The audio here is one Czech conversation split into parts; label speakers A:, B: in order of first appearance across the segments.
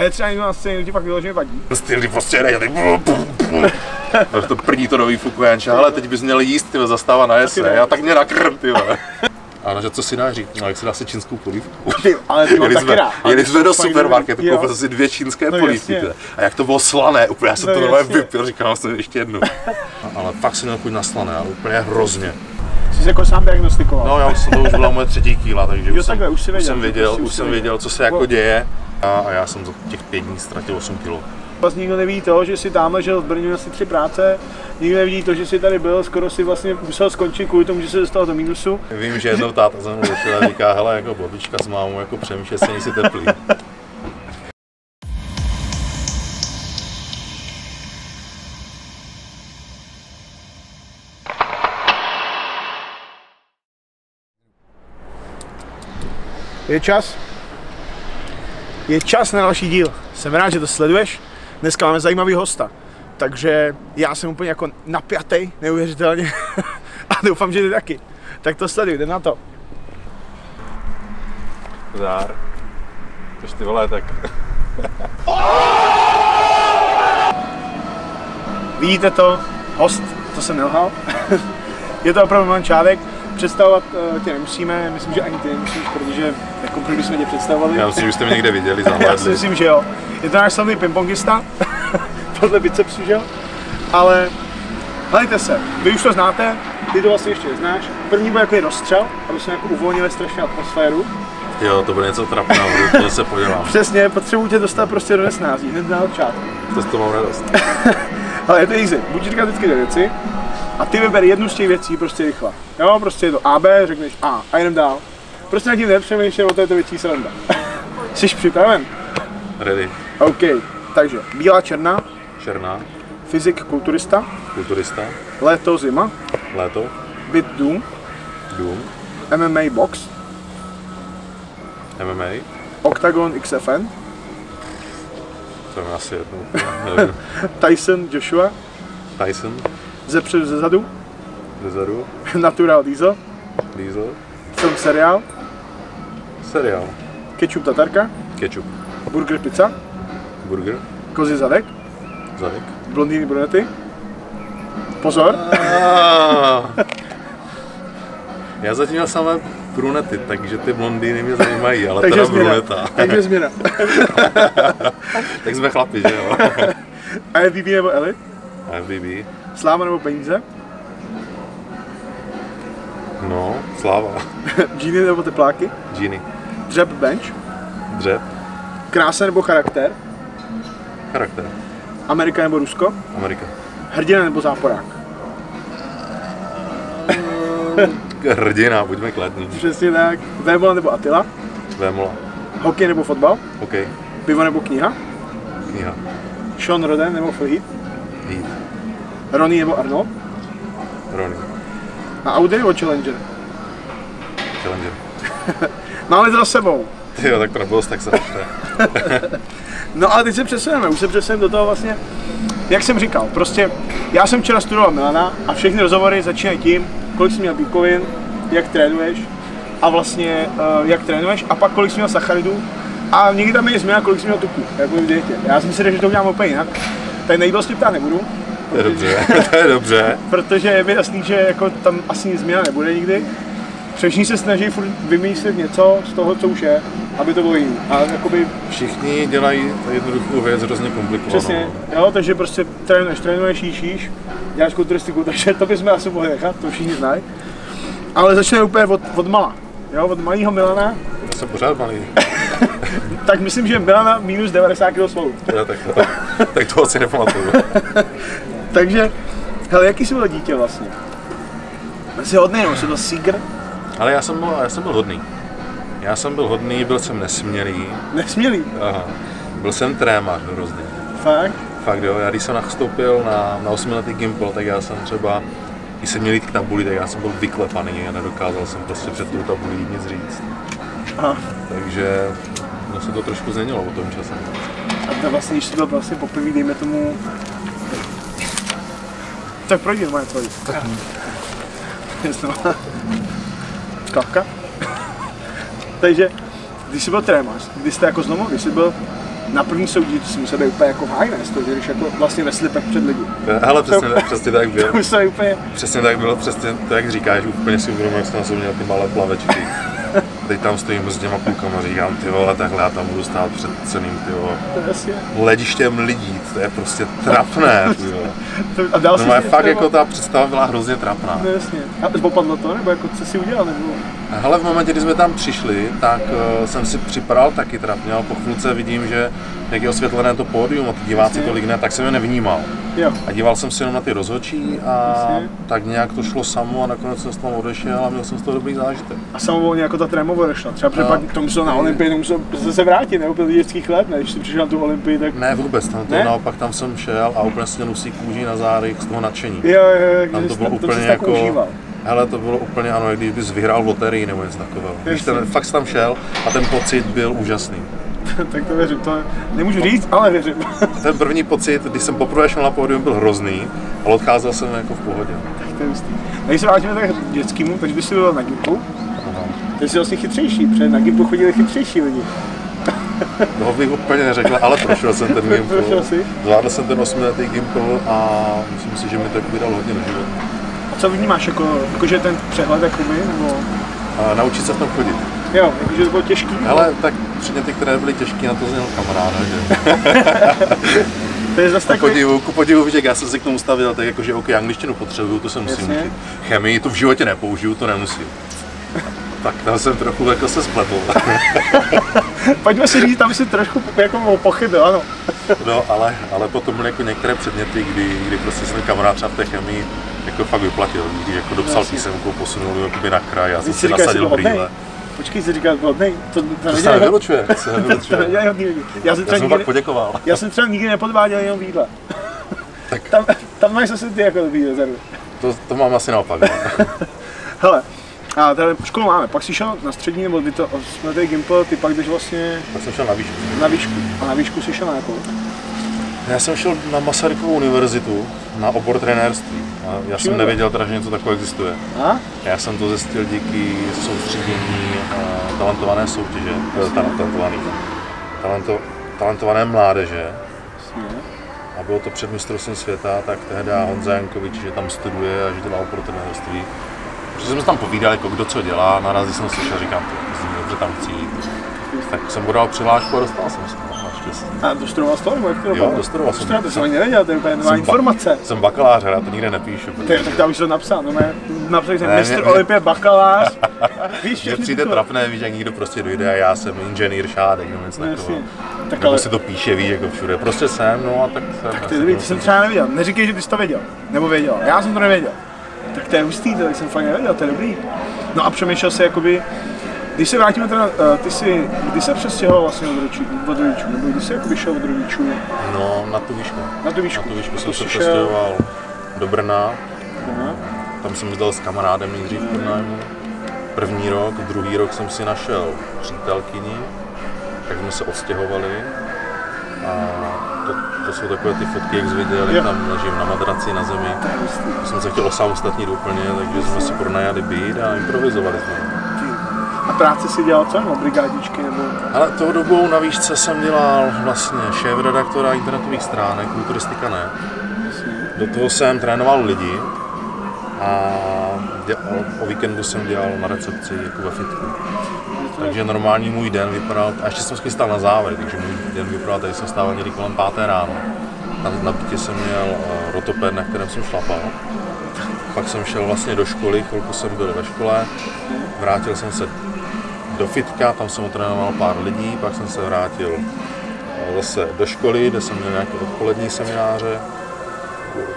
A: A je třeba někdo na scéně, ti fakt vyloženě vadí.
B: Prostě kdy prostě tak to první to nový Fukujanča, ale teď bys měl jíst, ty vole, zastává na jese, já tak mě nakrm, ty. Ano, že co si říct? No, jak si dá si čínskou polívku?
A: Ty, ale ty
B: Jeli
A: taky
B: jsme,
A: rád.
B: jeli jsme do supermarketu,
A: dobrý.
B: koupil
A: Jo.
B: jsem si dvě čínské
A: No
B: polívky.
A: jasně.
B: tyhle. A jak to bylo slané, úplně, já jsem
A: No
B: to normálně
A: jasně.
B: vypil, říkal jsem ještě jednu. Ale fakt si nechuť na slané, ale úplně hrozně.
A: Jsi jako sám diagnostikoval.
B: No já už jsem, to už byla moje třetí kýla, takže
A: Jo,
B: už jsem,
A: takhle, už jsi věděl,
B: jsem
A: že
B: věděl, už
A: už
B: jsem věděl, co se jako děje. A, a já jsem za těch pět dní ztratil 8 kg.
A: Vlastně nikdo neví to, že si tamhle žil v Brně měl si tři práce, nikdo nevidí to, že si tady byl, skoro si vlastně musel skončit kvůli tomu, že se dostal do mínusu.
B: Vím, že jednou táta za mnou došel a říká, hele, jako babička s mámou, jako přemýšlej se, nejsi teplý.
A: Je čas? Je čas na další díl. Jsem rád, že to sleduješ. Dneska máme zajímavý hosta. Takže já jsem úplně jako napjatý, neuvěřitelně. A doufám, že ty taky. Tak to sleduj, jdem na to.
B: Zdár. Tož ty vole, tak
A: Vidíte to, host, to jsem nelhal. je to opravdu Milan Čávek. Představovat uh, tě nemusíme, myslím, že ani ty nemusíš, protože jako proč bychom tě představovali.
B: já myslím, že jste mě někde viděli,
A: Já si
B: zahlédli.
A: myslím, že jo. Je to náš slavný pingpongista, podle bicepsu, že jo? Ale hledajte se, vy už to znáte, ty to vlastně ještě neznáš. První bude jako rozstřel, aby jsme jako uvolnili strašně atmosféru.
B: Jo, to bude něco trapného, to se podělám.
A: Přesně, potřebuji tě dostat prostě do nesnází, hned na začátku.
B: To s to mám radost.
A: Ale je to easy, buď říkat vždycky dvě věci a ty vyber jednu z těch věcí prostě rychle. Jo, prostě je to A, B, řekneš A a jdem dál. Prostě na tím nepřemýšlej, o to je to větší sranda. Jsi připraven?
B: Ready.
A: OK, takže bílá černá,
B: Černá,
A: fyzik kulturista,
B: kulturista,
A: léto zima,
B: léto,
A: Bit Doom,
B: dům,
A: MMA Box,
B: MMA,
A: Octagon XFN,
B: to je asi jedno.
A: Tyson Joshua,
B: Tyson,
A: ze předu ze zadu,
B: zezadu,
A: Natural Diesel,
B: Diesel,
A: film seriál,
B: seriál,
A: Ketchup Tatarka,
B: ketchup,
A: Burger Pizza,
B: burger,
A: Kozy zadek,
B: zadek.
A: Blondýny brunety. Pozor,
B: Já zatím měl samé brunety, takže ty blondýny mě zajímají, ale
A: takže
B: teda
A: změna.
B: bruneta.
A: Takže změna.
B: tak jsme chlapi, že jo?
A: A je BB nebo Elite?
B: FBB.
A: Sláva nebo peníze?
B: No, sláva.
A: Džíny nebo tepláky?
B: Genie.
A: Dřep bench?
B: Dřep.
A: Krása nebo charakter?
B: Charakter.
A: Amerika nebo Rusko?
B: Amerika.
A: Hrdina nebo záporák?
B: Hrdina, buďme kladní.
A: Přesně tak. Vémola nebo Attila?
B: Vémola.
A: Hokej nebo fotbal?
B: OK.
A: Pivo nebo kniha?
B: Kniha.
A: Sean Roden nebo Phil Heath?
B: Heat.
A: Ronnie nebo Arnold?
B: Ronnie.
A: A Audi nebo Challenger?
B: Challenger.
A: Máme to za sebou.
B: Jo, tak to nebylo tak strašné.
A: No ale teď se přesuneme, už se přesuneme do toho vlastně, jak jsem říkal, prostě já jsem včera studoval Milana a všechny rozhovory začínají tím, kolik jsi měl bílkovin, jak trénuješ a vlastně uh, jak trénuješ a pak kolik jsi měl sacharidů a někdy tam je změna, kolik jsi měl tuku, jako v dietě. Já jsem si řekl, že to udělám úplně jinak, tak nejdost tě ptát nebudu,
B: To je dobře, to je dobře.
A: protože je mi jasný, že jako tam asi nic změna nebude nikdy. Všichni se snaží furt vymýšlet něco z toho, co už je, aby to bylo jiný. A jakoby
B: Všichni dělají jednoduchou věc hrozně komplikovanou.
A: Přesně, jo, takže prostě trénuješ, trénuješ, jíš, děláš kulturistiku, takže to bychom asi mohli nechat, to všichni znají. Ale začne úplně od, od mala, jo, od malého Milana,
B: Já jsem pořád malý.
A: tak myslím, že Milana minus 90 kg.
B: Jo, tak, tak to asi nepamatuju.
A: Takže, hele, jaký jsi byl dítě vlastně? Jsi hodný, no, jsi byl sígr,
B: Ale já jsem, byl, já jsem byl hodný. Já jsem byl hodný, byl jsem nesmělý.
A: nesmělý,
B: Aha. Byl jsem trémař hrozný.
A: fakt.
B: Fakt jo, já když jsem nastoupil na, na 8 letý Gimpel, tak já jsem třeba, když jsem měl jít k tabuli, tak já jsem byl vyklepaný a nedokázal jsem prostě před tou tabulí nic říct.
A: Aha.
B: Takže no, se to trošku změnilo o tom čase.
A: A to vlastně, když jsi byl vlastně poprvé, dejme tomu... Tak projdi, normálně projdi. Jasno. Kapka. Takže, když jsi byl trémař, kdy jste jako znovu, když jsi byl na první soudí to si musel být úplně jako highness, to, že když jako vlastně ve slipech před lidi.
B: Hele, přesně, přesně tak bylo.
A: To úplně,
B: Přesně tak bylo, přesně to, jak říkáš, úplně si uvědomuji, jak jsem na sobě měl ty malé plavečky. Teď tam stojím s těma klukama a říkám, ty vole, takhle já tam budu stát před celým ty vole, ledištěm lidí, to je prostě trapné, ty vole.
A: To, a
B: No fakt jako ta představa byla hrozně trapná.
A: No jasně. A popadlo to, nebo jako co si udělal, nebo?
B: Hele, v momentě, kdy jsme tam přišli, tak uh, jsem si připadal taky trapně, ale po chvilce vidím, že jak je osvětlené to pódium a ty diváci tolik ne, tak jsem je nevnímal.
A: Jo.
B: A díval jsem se jenom na ty rozhodčí a
A: Jasně.
B: tak nějak to šlo samo a nakonec jsem z toho odešel a měl jsem z toho dobrý zážitek.
A: A samovolně jako ta tréma odešla. Třeba
B: No.
A: no. to musel na Olympii, to musel zase se vrátit, ne? Úplně dětských let, ne? Když jsi přišel na tu Olympii, tak...
B: Ne vůbec, tam to
A: Ne?
B: naopak tam jsem šel a úplně jsem měl kůži na zádech z toho nadšení.
A: Jo, jo, jo,
B: Tam to
A: jsi
B: bylo
A: tam- to
B: úplně
A: jsi tak
B: jako,
A: užíval.
B: hele, to bylo úplně ano, jak kdybys vyhrál v loterii nebo něco takového. Víš, ten, fakt jsi tam šel a ten pocit byl úžasný.
A: tak to věřím, to nemůžu říct, ale věřím.
B: Ten první pocit, když jsem poprvé šel na pódium, byl hrozný, ale odcházel jsem jako v pohodě.
A: tak to je hustý. A Když se vrátíme tak dětskému, když jsi byl na Gimpu, ty jsi vlastně chytřejší, protože na Gimpu chodili chytřejší lidi.
B: Toho bych úplně neřekl, ale prošel jsem ten
A: jsi?
B: Zvládl jsem ten osmiletý Gimple a myslím si, že mi to jakoby dal hodně do života.
A: A co vnímáš, jako, jakože ten přehled jakoby, nebo...
B: A naučit se v tom chodit.
A: Jo, jakože to bylo těžký.
B: Hele, tak předměty, které byly těžké, na to zněl kamarád, že?
A: to je zase takový...
B: podivu, ku podivu, jak já jsem se k tomu stavil, tak jakože OK, angličtinu potřebuju, to se musím učit. Chemii tu v životě nepoužiju, to nemusím. Tak tam jsem trochu jako se spletl.
A: Pojďme si říct, tam si trošku jako pochybil, ano.
B: No, ale, ale potom byly jako některé předměty, kdy, kdy prostě se ten kamarád třeba v té chemii jako fakt vyplatil, když jako dopsal písemku, posunul ji jakoby na kraj,
A: Ty říkáš, že
B: nasadil brýle.
A: Počkej, jsi říkal, hodnej. To, to,
B: To se nevylučuje, to se
A: to, to
B: nevylučuje.
A: Já jsem
B: Já
A: třeba
B: jsem
A: nikdy,
B: poděkoval.
A: já jsem třeba nikdy nepodváděl jenom výdle.
B: Tak.
A: Tam, tam máš zase ty jako dobrý rezervy.
B: To, to mám asi naopak. no.
A: Hele, a tady školu máme, pak jsi šel na střední, nebo vy to jsme tady Gimple, ty pak jdeš vlastně
B: Tak jsem šel na výšku.
A: na výšku. A na výšku jsi šel na jakou?
B: Já jsem šel na Masarykovu univerzitu na obor trenérství. A já jsem nevěděl teda, že něco takového existuje.
A: A?
B: Já jsem to zjistil díky soustředění talentované soutěže, eh, ta- talentovaný, talento, talentované mládeže. A bylo to před mistrovstvím světa, tak tehdy Honza Jankovič, že tam studuje a že dělal pro trenérství. Protože jsme se tam povídali, jako kdo co dělá, naraz když jsem slyšel, říkám, to dobře, tam chci jít. Tak jsem podal přihlášku a dostal jsem se, naštěstí.
A: A dostudoval jsi to, nebo jak to
B: Jo, dostudoval jsem.
A: Dostudoval, to jsem ani nevěděl, to je úplně nová informace.
B: Jsem bakalář, já to nikde nepíšu.
A: Ty,
B: protože-
A: tak tam už to napsal, no mé, napsal jsem mistr Olympie, bakalář. Víš,
B: Mně
A: všechny
B: přijde
A: tyto-
B: trapné, víš, jak někdo prostě dojde a já jsem inženýr šádek nebo něco takového.
A: Tak
B: Nebo
A: ale,
B: si to píše, víš, jako všude. Prostě jsem, no a tak jsem.
A: ty dobrý, to jsem třeba nevěděl. Neříkej, že ty jsi to věděl. Nebo věděl. Já jsem to nevěděl. Tak to je hustý, to jsem fakt nevěděl, to je dobrý. No a přemýšlel si jakoby, když se vrátíme teda, eh, ty jsi, kdy se přestěhoval vlastně od rodičů, od rodičů, nebo kdy jsi jakoby šel od rodičů
B: No, na tu výšku.
A: na tu výšku?
B: Na tu výšku
A: To
B: jsem se přestěhoval do Brna.
A: Aha.
B: Tam jsem zdal s kamarádem nejdřív pod nájmu. První rok, druhý rok jsem si našel přítelkyni, tak jsme se odstěhovali. A to, to jsou takové ty fotky, jak jsi viděl, jak tam ležím na madraci na zemi.
A: To
B: jsem se chtěl osamostatnit úplně, takže jsme si pronajali byt a improvizovali jsme.
A: Práci si dělal co, nebo brigádičky, nebo...
B: Ale tou dobou na výšce jsem dělal vlastně šéf redaktora internetových stránek, kulturistika ne. Do toho jsem trénoval lidi a dělal, o víkendu jsem dělal na recepci jako ve fitku. Takže normální můj den vypadal, a ještě jsem se chystal na závod, takže můj den vypadal, tady jsem stával někdy kolem páté ráno. Na, na bytě jsem měl uh, rotoped, na kterém jsem šlapal. Pak jsem šel vlastně do školy, chvilku jsem byl ve škole, vrátil jsem se do fitka, tam jsem otrénoval pár lidí, pak jsem se vrátil eh, zase do školy, kde jsem měl nějaké odpolední semináře,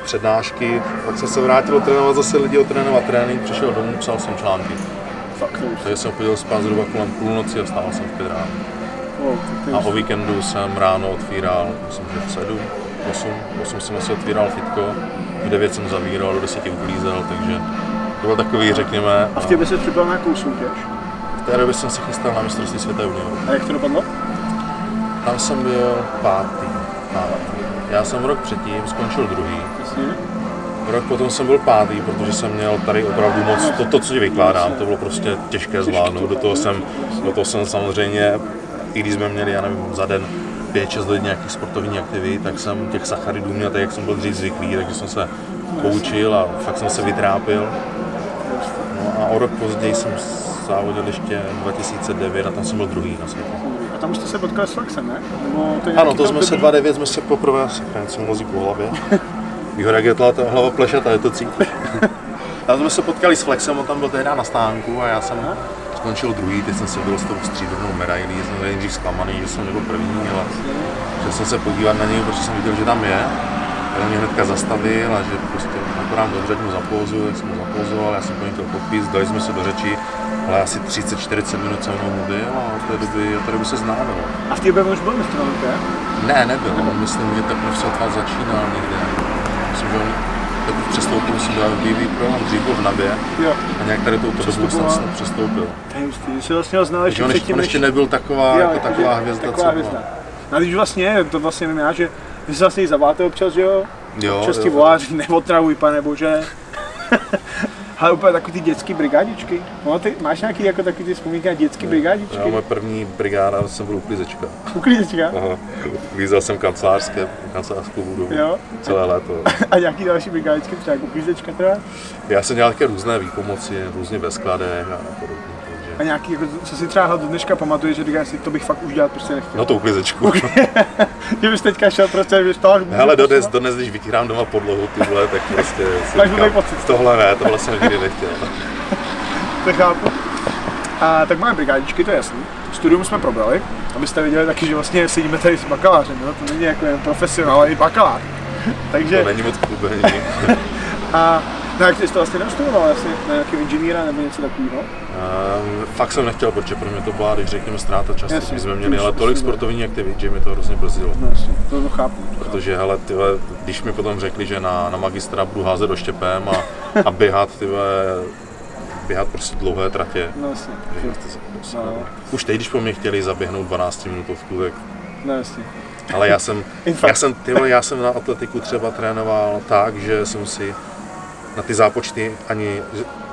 B: přednášky, pak jsem se vrátil trénovat zase lidi, otrénovat trénink, přišel domů, psal jsem články.
A: Fakt.
B: Takže jsem chodil spát zhruba kolem půlnoci a vstával jsem v pět ráno.
A: Je
B: A o víkendu jsem ráno otvíral, myslím, že v 7, 8, 8 jsem asi otvíral fitko, v 9 jsem zavíral, do 10 uklízel, takže to byl takový, řekněme,
A: A v těbě se připravil na jakou soutěž?
B: V té době jsem se chystal na mistrovství světa juniorů.
A: A jak to dopadlo?
B: Tam jsem byl pátý. pátý. Já jsem rok předtím skončil druhý.
A: Jasně.
B: Rok potom jsem byl pátý, protože jsem měl tady opravdu moc, to, to co ti vykládám, to bylo prostě těžké zvládnout. Do toho jsem, do toho jsem samozřejmě, i když jsme měli, já nevím, za den 5-6 let nějakých sportovních aktivit, tak jsem těch sacharidů měl tak, jak jsem byl dřív zvyklý, takže jsem se poučil a fakt jsem se vytrápil. No a o rok později jsem závodil ještě 2009 a tam jsem byl druhý na světě.
A: A tam jste se potkali s Flexem, ne? Nebo to je
B: Ano, to jsme se
A: období?
B: 2009 jsme se poprvé, sakra, jsem mozí po hlavě. Výhoda, jak je ta hlava plešatá, je to cítit. Tam jsme se potkali s Flexem, on tam byl tehdy na stánku a já jsem skončil druhý, teď jsem se byl s tou stříbrnou medailí, jsem byl nejdřív zklamaný, že jsem nebyl první, ale šel jsem se podívat na něj, protože jsem viděl, že tam je. A on mě hnedka zastavil a že prostě akorát dobře, ať mu zapouzuju, jak jsem mu zapouzoval, já jsem po něm chtěl podpis, dali jsme se do řeči, ale asi 30-40 minut se mnou mluvil a od té doby, od té doby se známe.
A: A v té době už byl mistr Olympie?
B: Ne, nebyl. Myslím, že teprve sotva začínal někde. Myslím, že on teprve přestoupil, myslím, do BB Pro, on dřív byl v Nabě
A: Jo.
B: a nějak tady touto dobu snad, snad přestoupil.
A: To je hustý, že si vlastně ho znal ještě
B: on, ještě,
A: předtím,
B: on ještě nebyl taková,
A: Jo,
B: jako taková hvězda,
A: Taková
B: co
A: hvězda. No a když vlastně, to vlastně vím já, že vy se vlastně zaváte občas, že jo?
B: Jo,
A: občas ti
B: jo.
A: volá, že neotravuj, pane bože. Ale úplně takový ty dětský brigádičky. No, ty, máš nějaký jako takový ty vzpomínky na dětský
B: Já,
A: brigádičky?
B: moje první brigáda jsem byl uklízečka.
A: Uklízečka?
B: Aha. Uklízel jsem kancelářské, kancelářskou budovu
A: Jo.
B: celé léto.
A: A nějaký další brigádičky, třeba jako uklízečka teda?
B: Já jsem dělal také různé výpomoci, různě ve skladech a podobně.
A: A nějaký, jako, co si třeba do dneška pamatuje, že říkáš si, to bych fakt už dělat prostě nechtěl.
B: No to uklízečku.
A: Že bys teďka šel prostě, že to
B: Hele, dodnes, dodnes, když vytírám doma podlahu, ty vole, tak prostě si
A: Máš
B: říkám,
A: pocit.
B: tohle ne, tohle jsem nikdy nechtěl.
A: To chápu. A tak máme brigádičky, to je jasný. Studium jsme probrali, abyste viděli taky, že vlastně sedíme tady s bakalářem, jo? to není jako jen profesionál, ale i bakalář.
B: To
A: Takže,
B: není moc klubení.
A: a no jak jsi to vlastně nestudoval, asi na nějakého inženýra nebo něco takového?
B: Uh, fakt jsem nechtěl, protože pro mě to byla, když řekněme, ztráta času.
A: Jasně,
B: My jsme
A: to
B: měli ale
A: to
B: tolik
A: si
B: sportovních aktivit, že mi to hrozně brzdilo.
A: No jasně, to, to chápu.
B: Protože hele, tyhle, když mi potom řekli, že na, na magistra budu házet doštěpem a, a běhat, tyhle, běhat prostě dlouhé tratě.
A: No jasně,
B: to to se
A: No.
B: Už teď, když po mně chtěli zaběhnout 12 minutovku, tak
A: no jasně.
B: Ale já jsem, já jsem, ty vole, já jsem na atletiku třeba trénoval tak, že jsem si na ty zápočty ani,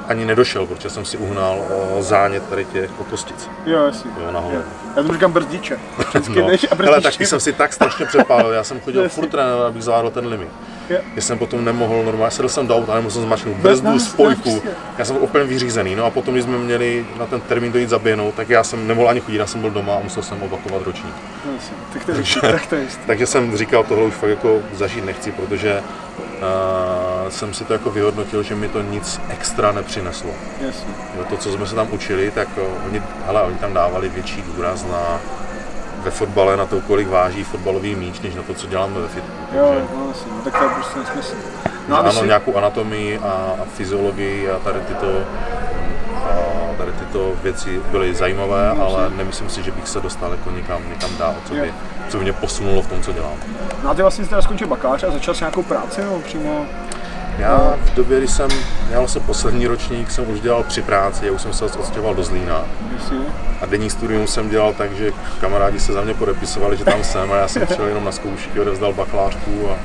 B: ani nedošel, protože jsem si uhnal zánět tady těch kostic.
A: Jo, jasně.
B: Jo, na hole.
A: Já tomu říkám brzdiče. Vždycky
B: No.
A: jdeš a
B: Hele,
A: brzdíš.
B: tak jsem si tak strašně přepálil, já jsem chodil furt trénovat, abych zvládl ten limit.
A: Jo.
B: Já jsem potom nemohl normálně, sedl jsem do auta, nemohl jsem zmačknout
A: Bez
B: brzdu, spojku,
A: prostě.
B: já jsem byl úplně vyřízený, no a potom, když jsme měli na ten termín dojít zaběhnout, tak já jsem nemohl ani chodit, já jsem byl doma a musel jsem opakovat ročník.
A: No. Tak to je tak to je.
B: Takže jsem říkal, tohle už fakt jako zažít nechci, protože uh, jsem si to jako vyhodnotil, že mi to nic extra nepřineslo.
A: Jasně.
B: Jo, to, co jsme se tam učili, tak uh, oni, hele, oni tam dávali větší důraz na ve fotbale na to, kolik váží fotbalový míč, než na to, co děláme ve fitku.
A: Jo,
B: Takže,
A: no jasně, no, tak to je prostě nesmysl.
B: no,
A: No
B: ano,
A: si...
B: nějakou anatomii a, a fyziologii a tady tyto, a tady tyto věci byly zajímavé, ale nemyslím si, že bych se dostal jako někam, někam dál, co by, co by mě posunulo v tom, co dělám.
A: No a ty vlastně jsi teda skončil bakalář a začal s nějakou práci, nebo přímo...
B: Já v době, kdy jsem, já vlastně poslední ročník jsem už dělal při práci, já už jsem se odstěhoval do Zlína. A denní studium jsem dělal tak, že kamarádi se za mě podepisovali, že tam jsem a já jsem přijel jenom na zkoušky, odevzdal bakalářku a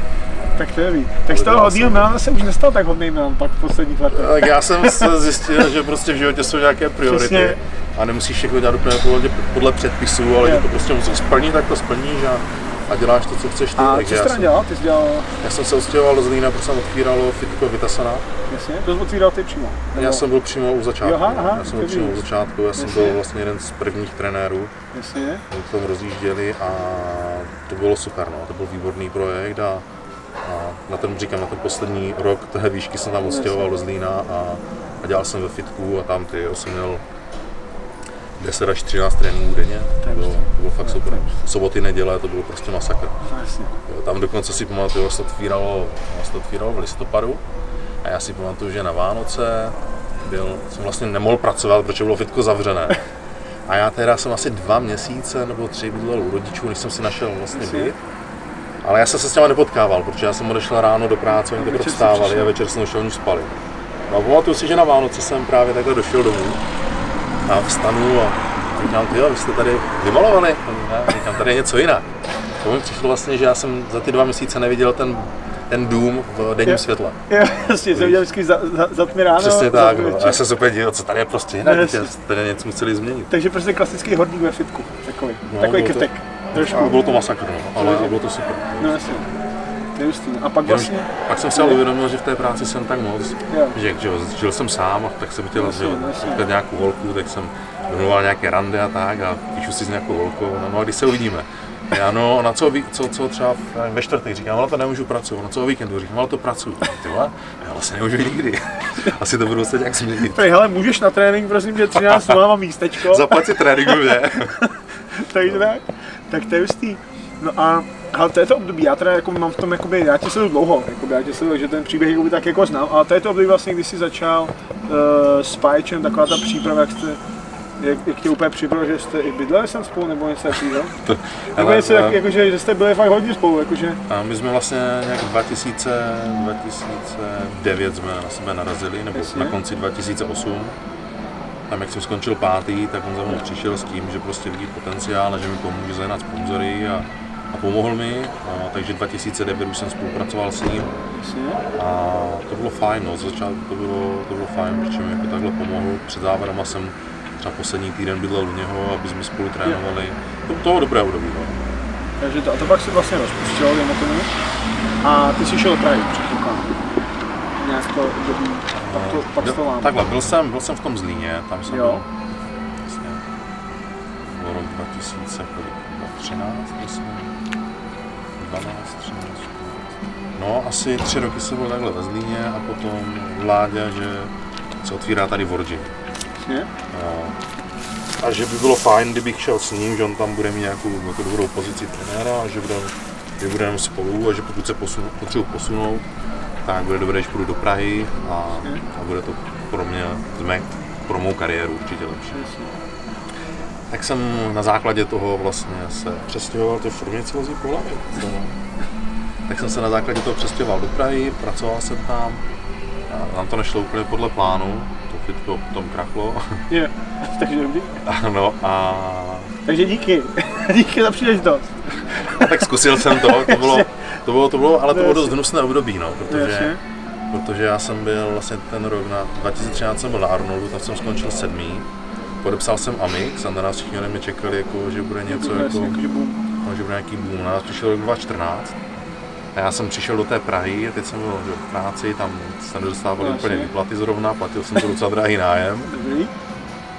A: Tak to je ví. Tak z toho hodného
B: jsem.
A: Milana se už nestal tak hodný Milan pak v posledních letech.
B: tak já jsem se zjistil, že prostě v životě jsou nějaké priority
A: Přesně.
B: a nemusíš všechno dělat úplně podle, podle předpisů, ale
A: Jo.
B: že to prostě musíš splnit, tak to splníš a, a děláš to, co chceš ty.
A: A
B: takže
A: co
B: já,
A: jsi teda dělal? Ty jsi dělal,
B: já jsem se odstěhoval do Zlína, protože jsem otvíralo fitko Vitasana.
A: jasně, to jsi otvíral ty přímo.
B: Já
A: Nebo-
B: jsem byl přímo u začátku.
A: Aha, aha,
B: já jsem byl přímo u začátku, já jsem
A: Jasně.
B: byl vlastně jeden z prvních trenérů,
A: Jasně.
B: v tom rozjížděli a to bylo super, no. to byl výborný projekt a, a na ten, říkám, na ten poslední rok té výšky jsem tam odstěhoval do Zlína a, a dělal jsem ve fitku a tam ty, jsem měl 10 až 13 tréninků denně, to bylo, to bylo fakt super. Soboty, neděle, to bylo prostě masakr.
A: No,
B: Tam dokonce si pamatuju, že se otvíralo, se otvíralo v listopadu a já si pamatuju, že na Vánoce byl, jsem vlastně nemohl pracovat, protože bylo fitko zavřené. A já teda jsem asi dva měsíce nebo tři bydlel u rodičů, než jsem si našel vlastně byt. Ale já jsem se s těma nepotkával, protože já jsem odešel ráno do práce, oni teprve vstávali a večer jsem došel, oni spali. No a pamatuju si, že na Vánoce jsem právě takhle došel domů a vstanu a říkám, ty jo, vy jste tady vymalovali, ne, říkám, tady je něco jinak. To mi přišlo vlastně, že já jsem za ty dva měsíce neviděl ten, ten dům v denním
A: Jo.
B: světle.
A: Jo, jasně, jsem viděl vždycky za, za, za tmy ráno.
B: Přesně tak, no. A já jsem se úplně divil, co tady je prostě jinak,
A: No,
B: tady něco museli změnit.
A: Takže prostě klasický horník ve fitku, takový,
B: No,
A: takový
B: to-
A: krtek. Trošku.
B: A bylo to masakr, no, ale bylo to super.
A: No jasně. A pak vlastně,
B: Pak jsem si ale uvědomil, že v té práci jsem tak moc, že, že žil jsem sám, a tak jsem chtěl že, potkat nějakou holku, tak jsem domluval nějaké randy a tak a píšu si s nějakou holkou, no, no a když se uvidíme. A Já no, na co, co, co třeba ve čtvrtek říkám, ale to nemůžu pracovat, na co o víkendu říkám, ale to pracuju. Ty vole, já vlastně nemůžu nikdy. Asi to budu se nějak změnit.
A: Prej, hele, můžeš na trénink, prosím tě, 13 0 mám místečko.
B: Zaplať si tréninkově.
A: Takže tak, tak to je hustý. No a ale to je to období, já teda jako mám v tom, jakoby, já tě sleduju dlouho, jakoby, já tě sleduju, že ten příběh jakoby, tak jako znám, ale to je to období vlastně, kdy jsi začal uh, s Pajčem, taková ta příprava, jak jste, jak, jak tě úplně připravil, že jste i bydleli jsem spolu, nebo něco takového? Nebo
B: ale-
A: něco, jak,
B: ale-
A: jakože, že jste byli fakt hodně spolu, jakože,
B: A my jsme vlastně nějak 2000, 2009 jsme na sebe narazili, nebo
A: Jasně.
B: na konci 2008. Tam, jak jsem skončil pátý, tak on za mnou přišel s tím, že prostě vidí potenciál a že mi pomůže zajednat sponzory a, a pomohl mi. A, takže 2009 už jsem spolupracoval s ním a to bylo fajn, no, začátku to bylo, to bylo fajn, protože mi jako takhle pomohl. Před závodama jsem třeba poslední týden bydlel u něho, aby jsme spolu trénovali. To, to bylo dobré období. No.
A: takže to, a to pak se vlastně tomu, a ty jsi šel do Prahy. To období, pak to, pak
B: Byl-
A: to mám.
B: Takhle, byl jsem, byl jsem v tom Zlíně, tam jsem
A: Jo.
B: byl vlastně, byl rok 2013, myslím, 12, 13, 14. No, asi tři roky jsem byl takhle ve Zlíně a potom vládě, že se otvírá tady v Orži.
A: Jasně,
B: A že by bylo fajn, kdybych šel s ním, že on tam bude mít nějakou jako dobrou pozici trenéra a že budeme, že budeme spolu a že pokud se posunu, potřebuji posunout, tak bude dobré, když půjdu do Prahy a, a bude to pro mě, pro mou kariéru určitě lepší. Tak jsem na základě toho vlastně se přestěhoval, to furt něco lezí po hlavě. Tak jsem se na základě toho přestěhoval do Prahy, pracoval jsem tam, a nám to nešlo úplně podle plánu, to fitko potom krachlo.
A: Je, takže dobrý.
B: Ano a
A: Takže díky. díky za příležitost.
B: A tak zkusil jsem to, to bylo, to bylo, to bylo ale to bylo dost hnusné období, no, protože, protože já jsem byl vlastně ten rok na 2013 jsem byl na Arnoldu, tam jsem skončil sedmý, podepsal jsem Amix a na nás všichni mě čekali, jako, že bude něco, jako, no, že bude nějaký boom, na nás přišel rok 2014 a já jsem přišel do té Prahy a teď jsem byl v práci, tam se nedostávali
A: Jasně.
B: úplně výplaty zrovna, platil jsem to docela drahý nájem,
A: Dobrý.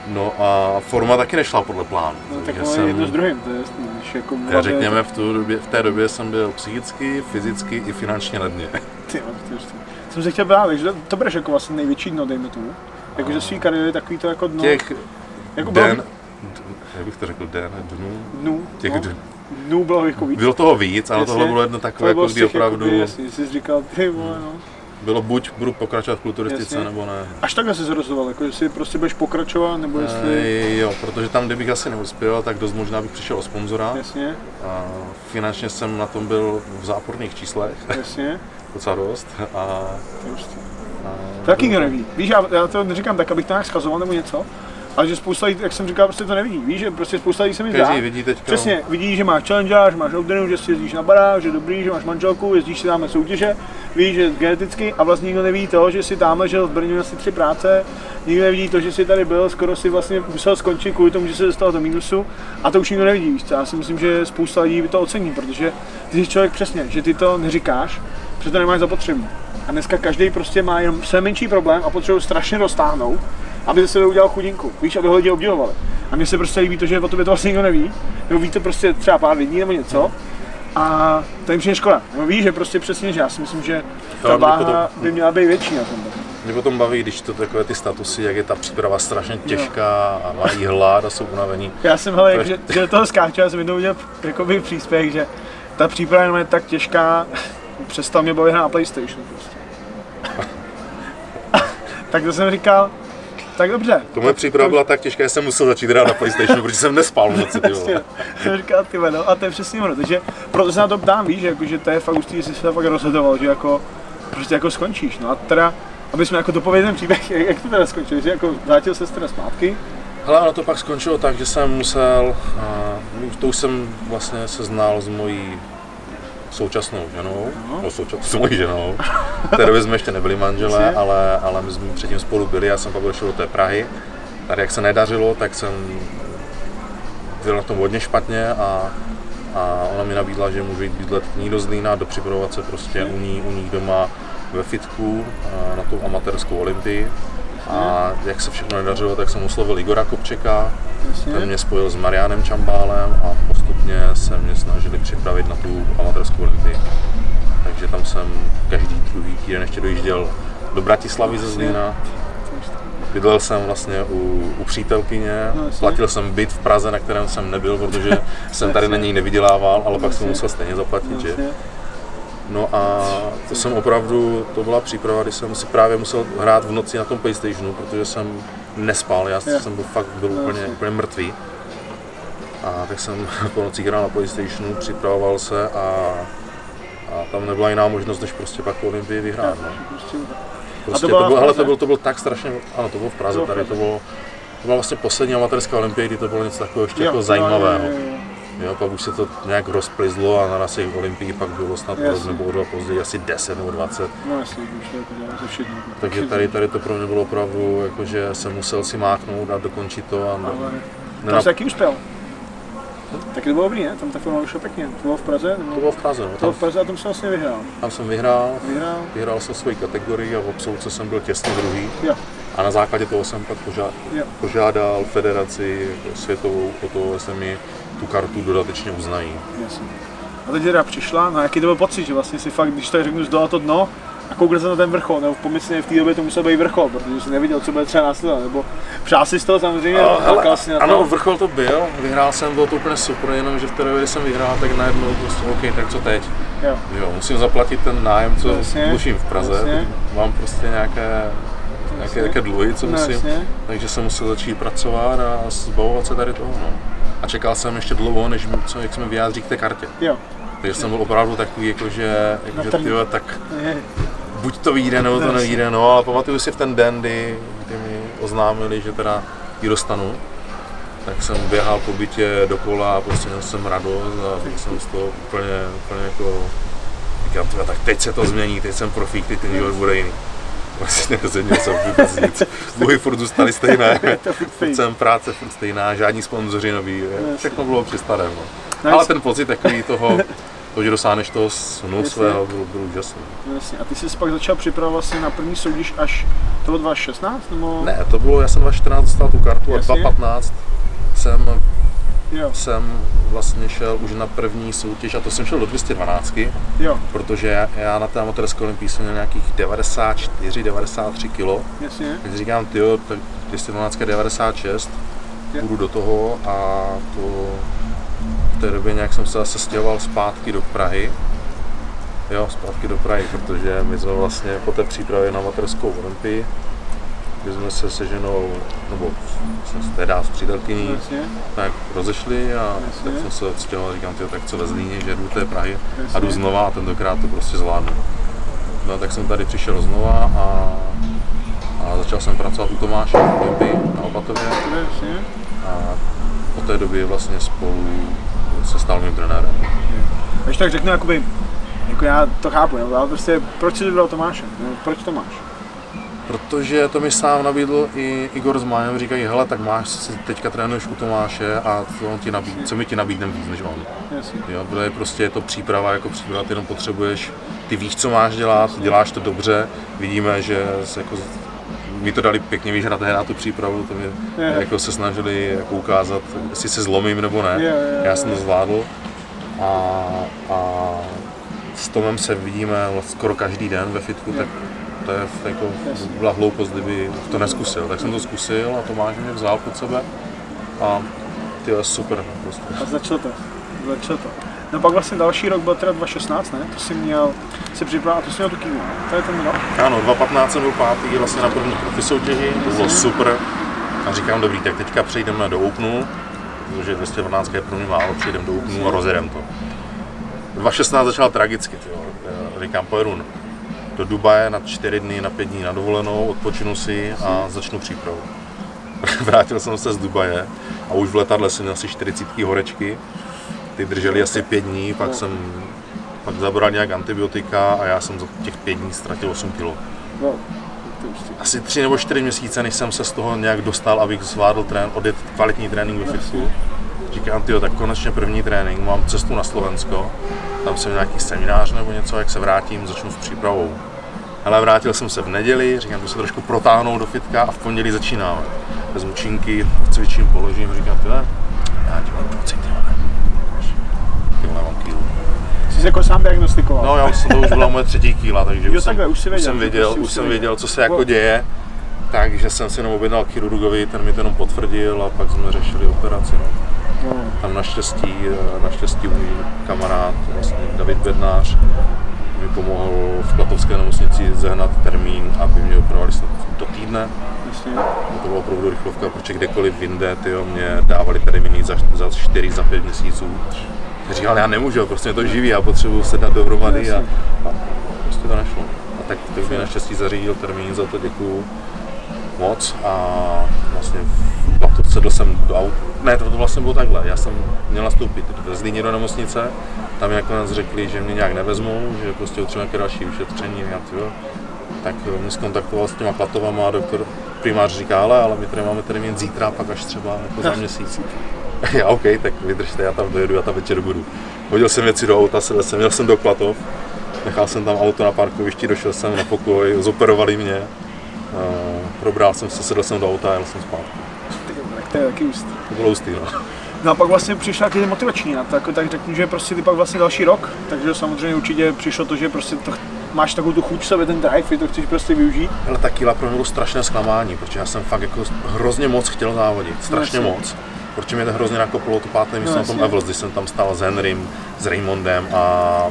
B: no a forma taky nešla podle plánu,
A: No, tak je jedno s druhým, to je jasný. Když jako v
B: já řekněme, v, tu době, v té době jsem byl psychicky, fyzicky i finančně na dně.
A: Ty, to. Jsem se chtěl brát, takže to, to bereš jako vlastně největší dno, dejme tomu. Jako ze svý kariéry takový to jako dno.
B: Těch
A: jako bylo-
B: den, jak bych to řekl, den, dnů,
A: dnů,
B: těch
A: no,
B: dnů.
A: dnů bylo jako víc.
B: Bylo toho víc, ale
A: Jasně.
B: tohle bylo jedno takové,
A: bylo
B: jako kdy
A: těch,
B: opravdu
A: jasně, jsi říkal, ty vole, no.
B: Bylo buď budu pokračovat v kulturistice,
A: Jasně.
B: nebo ne.
A: Až takhle jsi se rozhodoval, jako jestli prostě budeš pokračovat, nebo jestli...
B: E, jo, protože tam, kdybych asi neuspěl, tak dost možná bych přišel o sponzora.
A: Jasně,
B: A finančně jsem na tom byl v záporných číslech,
A: jasně.
B: docela dost. A,
A: hustý.
B: a
A: To taky neví. Víš, já, já to neříkám tak, abych to nějak schazoval nebo něco, ale že spousta lidí, jak jsem říkal, prostě to nevidí. Víš, že prostě spousta lidí se mi zdá.
B: Vidí teďka,
A: Přesně, vidí, že máš challenge, že máš outdenu, že si jezdíš na barák, že je dobrý, že máš manželku, jezdíš si tamhle soutěže, víš, že geneticky a vlastně nikdo neví to, že si tamhle žil v Brně asi tři práce, nikdo nevidí to, že si tady byl, skoro si vlastně musel skončit kvůli tomu, že se dostal do minusu a to už nikdo nevidí, víš? Já si myslím, že spousta lidí by to ocení, protože ty jsi člověk přesně, že ty to neříkáš, protože to nemáš zapotřebí. A dneska každý prostě má jenom své menší problém a potřebuje strašně roztáhnout, aby ze sebe udělal chudinku, víš, aby ho lidi obdivovali. A mně se prostě líbí to, že o tobě to vlastně nikdo neví, nebo ví to prostě třeba pár lidí nebo něco. A to jim přijde škoda. No víš, že prostě přesně, že já si myslím, že ta
B: Jo,
A: váha
B: potom-
A: by měla být větší na tom.
B: Mě potom baví, když to takové ty statusy, jak je ta příprava strašně těžká a mají hlad a jsou unavení.
A: Já jsem, hele,
B: To
A: jak,
B: je-
A: že, že do toho skáču, já jsem jednou udělal jakoby příspěvek, že ta příprava je tak těžká, přestal mě bavit na PlayStation prostě. tak to jsem říkal, tak dobře.
B: To moje příprava byla tak těžká, že jsem musel začít hrát na PlayStation, protože jsem nespal v noci, ty vole.
A: říkal, ty vole, no, a to je přesně ono, takže proto se na to ptám, víš, jako, že to je fakt ústý, že jsi se fakt rozhodoval, že jako, prostě jako skončíš, no a teda, aby jsme jako dopověděli ten příběh, jak, to teda skončilo, že jako vrátil se teda zpátky,
B: Hele, ono to pak skončilo tak, že jsem musel, uh, to už jsem vlastně se znal s mojí současnou ženou,
A: No.
B: no, součas, s mojí ženou. V té době jsme ještě nebyli manželé, ale, ale my jsme předtím spolu byli, já jsem pak odešel do té Prahy. Tady jak se nedařilo, tak jsem byl na tom hodně špatně a, a ona mi nabídla, že můžu jít bydlet k ní do Zlína, dopřipravovat se prostě u ní, u ní doma ve fitku na tu amatérskou olympii. A jak se všechno nedařilo, tak jsem oslovil Igora Kopčeka,
A: Jasně.
B: ten mě spojil s Marianem Čambálem a postupně se mě snažili připravit na tu amatérskou olympii. Takže tam jsem každý druhý týden ještě dojížděl do Bratislavy ze Zlína. Bydlel jsem vlastně u, u přítelkyně,
A: No,
B: platil jsem byt v Praze, na kterém jsem nebyl, protože jsem tady na něj nevydělával, ale pak jsem musel stejně zaplatit, že? No a to jsem opravdu, to byla příprava, kdy jsem si právě musel hrát v noci na tom Playstationu, protože jsem nespal, já jsem byl fakt byl
A: No,
B: úplně, úplně mrtvý. A tak jsem po noci hrál na Playstationu, připravoval se a, a tam nebyla jiná možnost, než prostě pak Olympii vyhrát. No.
A: Prostě,
B: Prostě
A: to
B: bylo, hele,
A: Praze?
B: to, bylo, to bylo tak strašně, ano, to bylo v Praze, tady to bylo, to byla vlastně poslední amatérská olympie, kdy to bylo něco takového ještě
A: Jo,
B: jako zajímavého.
A: jo, jo, jo.
B: Jo, pak už se to nějak rozplizlo a naraz těch olympií pak bylo snad rok nebo dva později, asi 10 nebo 20.
A: No jasně, už to jako ze všechno.
B: Takže tady, tady to pro mě bylo opravdu, jakože jsem musel si máknout a dokončit to. A
A: Ale tam
B: nenap...
A: jsi taky uspěl. Taky to bylo dobrý, ne? Tam ta forma vyšla pěkně. To bylo v Praze?
B: To
A: Nebo...
B: bylo v Praze, no.
A: To bylo
B: tam,
A: v Praze a tam jsem vlastně vyhrál.
B: tam jsem vyhrál,
A: Vyhrál?
B: vyhrál jsem svoji kategorii a v obsouce jsem byl těsně druhý.
A: Jo,
B: A na základě toho jsem pak požádal,
A: jo.
B: požádal federaci světovou o to, jestli mi tu kartu dodatečně uznají.
A: Jasně. A teď teda přišla, no jaký to byl pocit, že vlastně si fakt, když tak řeknu, zdolal to dno a koukal se na ten vrchol, nebo pomyslně v té době to musel být vrchol, protože jsi neviděl, co bude třeba následovat, nebo přál si z toho samozřejmě,
B: No, hele,
A: si na to.
B: ano, vrchol to byl, vyhrál jsem, bylo to úplně super, jenom že v té době, jsem vyhrál, tak najednou prostě, OK, tak co teď?
A: Jo.
B: Jo, musím zaplatit ten nájem, co dlužím v Praze, mám prostě nějaké, nějaké, nějaké dluhy, co
A: No,
B: musím,
A: jasně.
B: takže jsem musel začít pracovat a zbavovat se tady toho. No. A čekal jsem ještě dlouho, než mi, co, jak se mi vyjádří k té kartě.
A: Jo.
B: Takže jsem byl opravdu takový, jakože, jakože tyjo, tak buď to vyjde, nebo to nevyjde, no, ale pamatuju si v ten den, kdy, kdy mi oznámili, že teda ji dostanu, tak jsem běhal po bytě dokola a prostě měl jsem radost a byl jsem z toho úplně, úplně jako, říkám, tak teď se to změní, teď jsem profík, teď ten život bude jiný. Vlastně nezměnil jsem vůbec nic. Dluhy furt zůstaly stejné,
A: furt
B: jsem práce furt stejná, žádní sponzoři noví, všechno bylo při starém. No.
A: Nice.
B: Ale ten pocit takový toho, to, že dosáhneš toho snu
A: Jasně.
B: svého, byl, byl úžasný.
A: No, Jasně. A ty jsi pak začal připravovat vlastně na první soutěž až toho 2016, nebo?
B: Ne, to bylo, já jsem 2014 dostal tu kartu a
A: Jasně.
B: 2015 jsem,
A: Jo,
B: jsem vlastně šel už na první soutěž a to jsem šel do 212,
A: jo,
B: protože já, na té amatérské olympii jsem měl nějakých 94, 93 kg.
A: jasně.
B: Si říkám, tyjo, tak 212 je 96,
A: Je.
B: půjdu do toho a to v té době nějak jsem se zase stěhoval zpátky do Prahy. Jo, zpátky do Prahy, protože my jsme vlastně po té přípravě na amatérskou olympii, kdy jsme se se ženou, nebo se teda s přítelkyní,
A: Jasně,
B: tak rozešli a
A: Jasně.
B: tak jsem se odstěhoval, říkám, tyjo, tak co ve Zlíně, že jdu do té Prahy a
A: Jasně.
B: jdu znova a tentokrát to prostě zvládnu. No tak jsem tady přišel znova a, a začal jsem pracovat u Tomáše v Olympii na Opatově
A: jasně.
B: a od té doby vlastně spolu se stal mým trenérem.
A: Když tak řeknu, jakoby, jako já to chápu, jo, ale prostě proč jsi vybral Tomáše? No, proč Tomáš?
B: Protože to mi sám nabídl i Igor s Májem, říkají, hele, tak máš, si teďka trénuješ u Tomáše a co, on ti nabíd, co my ti nabídneme víc než on. Jo, protože prostě je to příprava jako příprava, ty jenom potřebuješ, ty víš, co máš dělat, děláš to dobře, vidíme, že se jako, mi to dali pěkně vyžrat na tu přípravu, to mě
A: Je.
B: jako se snažili jako ukázat, jestli se zlomím nebo ne,
A: je, je,
B: já jsem to zvládl a, a s Tomem se vidíme skoro každý den ve fitku, tak to je jako, byla hloupost, kdyby to neskusil, tak jsem to zkusil a Tomáš mě vzal pod sebe a ty super, prostě.
A: A začalo to. Začalo to. No pak vlastně další rok byl teda 2016, ne? To jsi měl se připravovat, to jsi měl tu kýmu. To je ten rok.
B: Ano, 2015 jsem byl pátý vlastně na první profi soutěži, to bylo super. A říkám, dobrý, tak teďka přejdeme do Openu, protože 212 je pro mě málo, přejdeme do Openu a rozjedeme to. 2016 začal tragicky, tyjo. Já říkám, pojedu do Dubaje na 4 dny, na 5 dní na dovolenou, odpočinu si a začnu přípravu. Vrátil jsem se z Dubaje a už v letadle jsem měl asi 40 horečky. Ty držely asi 5 dní, pak jsem pak zabral nějak antibiotika a já jsem za těch 5 dní ztratil 8 kg.
A: No.
B: Asi 3 nebo 4 měsíce, než jsem se z toho nějak dostal, abych zvládl trén, odjet kvalitní trénink ve fitku. Říkám, ty tak konečně první trénink, mám cestu na Slovensko, tam jsem nějaký seminář nebo něco, jak se vrátím, začnu s přípravou. Ale vrátil jsem se v neděli, říkám, to se trošku protáhnout do fitka a v pondělí začínáme. Vezmu činky, cvičím, položím, říkám, ty já ti mám pocit, ty vole. Ty vole, mám kýlu.
A: Jsi se jako sám diagnostikoval.
B: No, já už jsem, to už byla moje třetí kýla, takže
A: Jo,
B: už, jsem,
A: takhle, už jsi věděl,
B: jsem
A: že
B: věděl, už
A: už
B: jsem věděl, co se jako děje. Takže jsem si jenom objednal chirurgovi, ten mi to jenom potvrdil a pak jsme řešili operaci. No. Naštěstí, eh, naštěstí můj kamarád, vlastně David Bednář, mi pomohl v Klatovské nemocnici zehnat termín, aby mě operovali snad do týdne. No to bylo opravdu rychlovka, protože kdekoliv jinde, tyjo, mě dávali termíny za, za 4, za 5 měsíců. Říkal, já nemůžu, prostě mě to živí, já potřebuji se dát dohromady a, a prostě to nešlo. A tak to mi naštěstí zařídil termín, za to děkuju moc a vlastně v sedl jsem do aut. Ne, to, to vlastně bylo takhle, já jsem měl nastoupit ve Zlíně do nemocnice, tam mi nakonec řekli, že mě nějak nevezmou, že prostě potřebuji nějaké další vyšetření, já tyjo, tak eh, mě skontaktoval s těma platovama a doktor primář říká, ale, ale my tady máme termín zítra, pak až třeba jako za měsíc. já OK, tak vydržte, já tam dojedu, já tam večer budu. Hodil jsem věci do auta, sedl jsem, jel jsem do Klatov, nechal jsem tam auto na parkovišti, došel jsem na pokoj, zoperovali mě, eh, probral jsem se, sedl jsem do auta a jel jsem zpátky.
A: Ty Tak to je taky úst.
B: To bylo hustý, no.
A: No a pak vlastně přišla taky motivační, na to, jako tak řeknu, že prostě ty pak vlastně další rok, takže samozřejmě určitě přišlo to, že prostě to, máš takovou tu chuť sobě, ten drive, že to chceš prostě využít.
B: Ale ta kýla pro mě bylo strašné zklamání, protože já jsem fakt jako hrozně moc chtěl závodit, strašně
A: jasně.
B: moc. Protože mě to hrozně nakoplo to páté místo
A: No,
B: na tom. Evels, když jsem tam stál s Henrym, s Raymondem a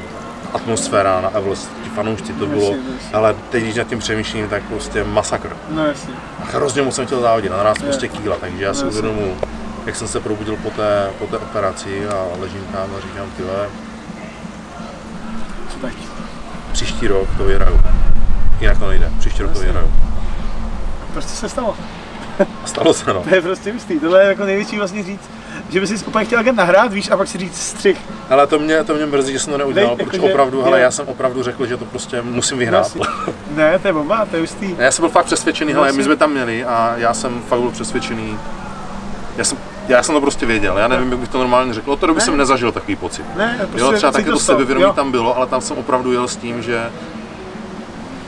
B: atmosféra na Evels, ti fanoušci, to bylo,
A: Jasně, jasně.
B: ale teď když nad tím přemýšlím, tak prostě masakr.
A: No jasně.
B: A hrozně moc jsem chtěl závodit, a naraz prostě kýla, takže já si
A: No,
B: uvědomuji, jak jsem se probudil po té, po té operaci a ležím tam a říkám, tyhle,
A: Co teď?
B: příští rok to vyhraju. Jinak to nejde, příští rok to vyhraju.
A: Prostě se stalo.
B: Stalo se no.
A: To je prostě hustý. Tohle je jako největší vlastně říct, že by si úplně chtěl agent nahrát, víš, a pak si říct střih.
B: Ale to mě, to mě mrzí, že jsem to neudělal,
A: Dej,
B: protože
A: jakože-
B: opravdu, hele,
A: je-
B: já jsem opravdu řekl, že to prostě musím vyhrát.
A: Jasně. Ne, to je bomba, to je hustý.
B: Já jsem byl fakt přesvědčený, hele, my
A: Jasně.
B: jsme tam měli a já jsem fakt byl přesvědčený. Já jsem, já jsem to prostě věděl, já nevím, jak bych to normálně řekl, od té doby
A: Ne.
B: jsem nezažil takový pocit.
A: Ne, prostě
B: Jo, třeba taky to sebevědomí tam bylo, ale tam jsem opravdu jel s tím, že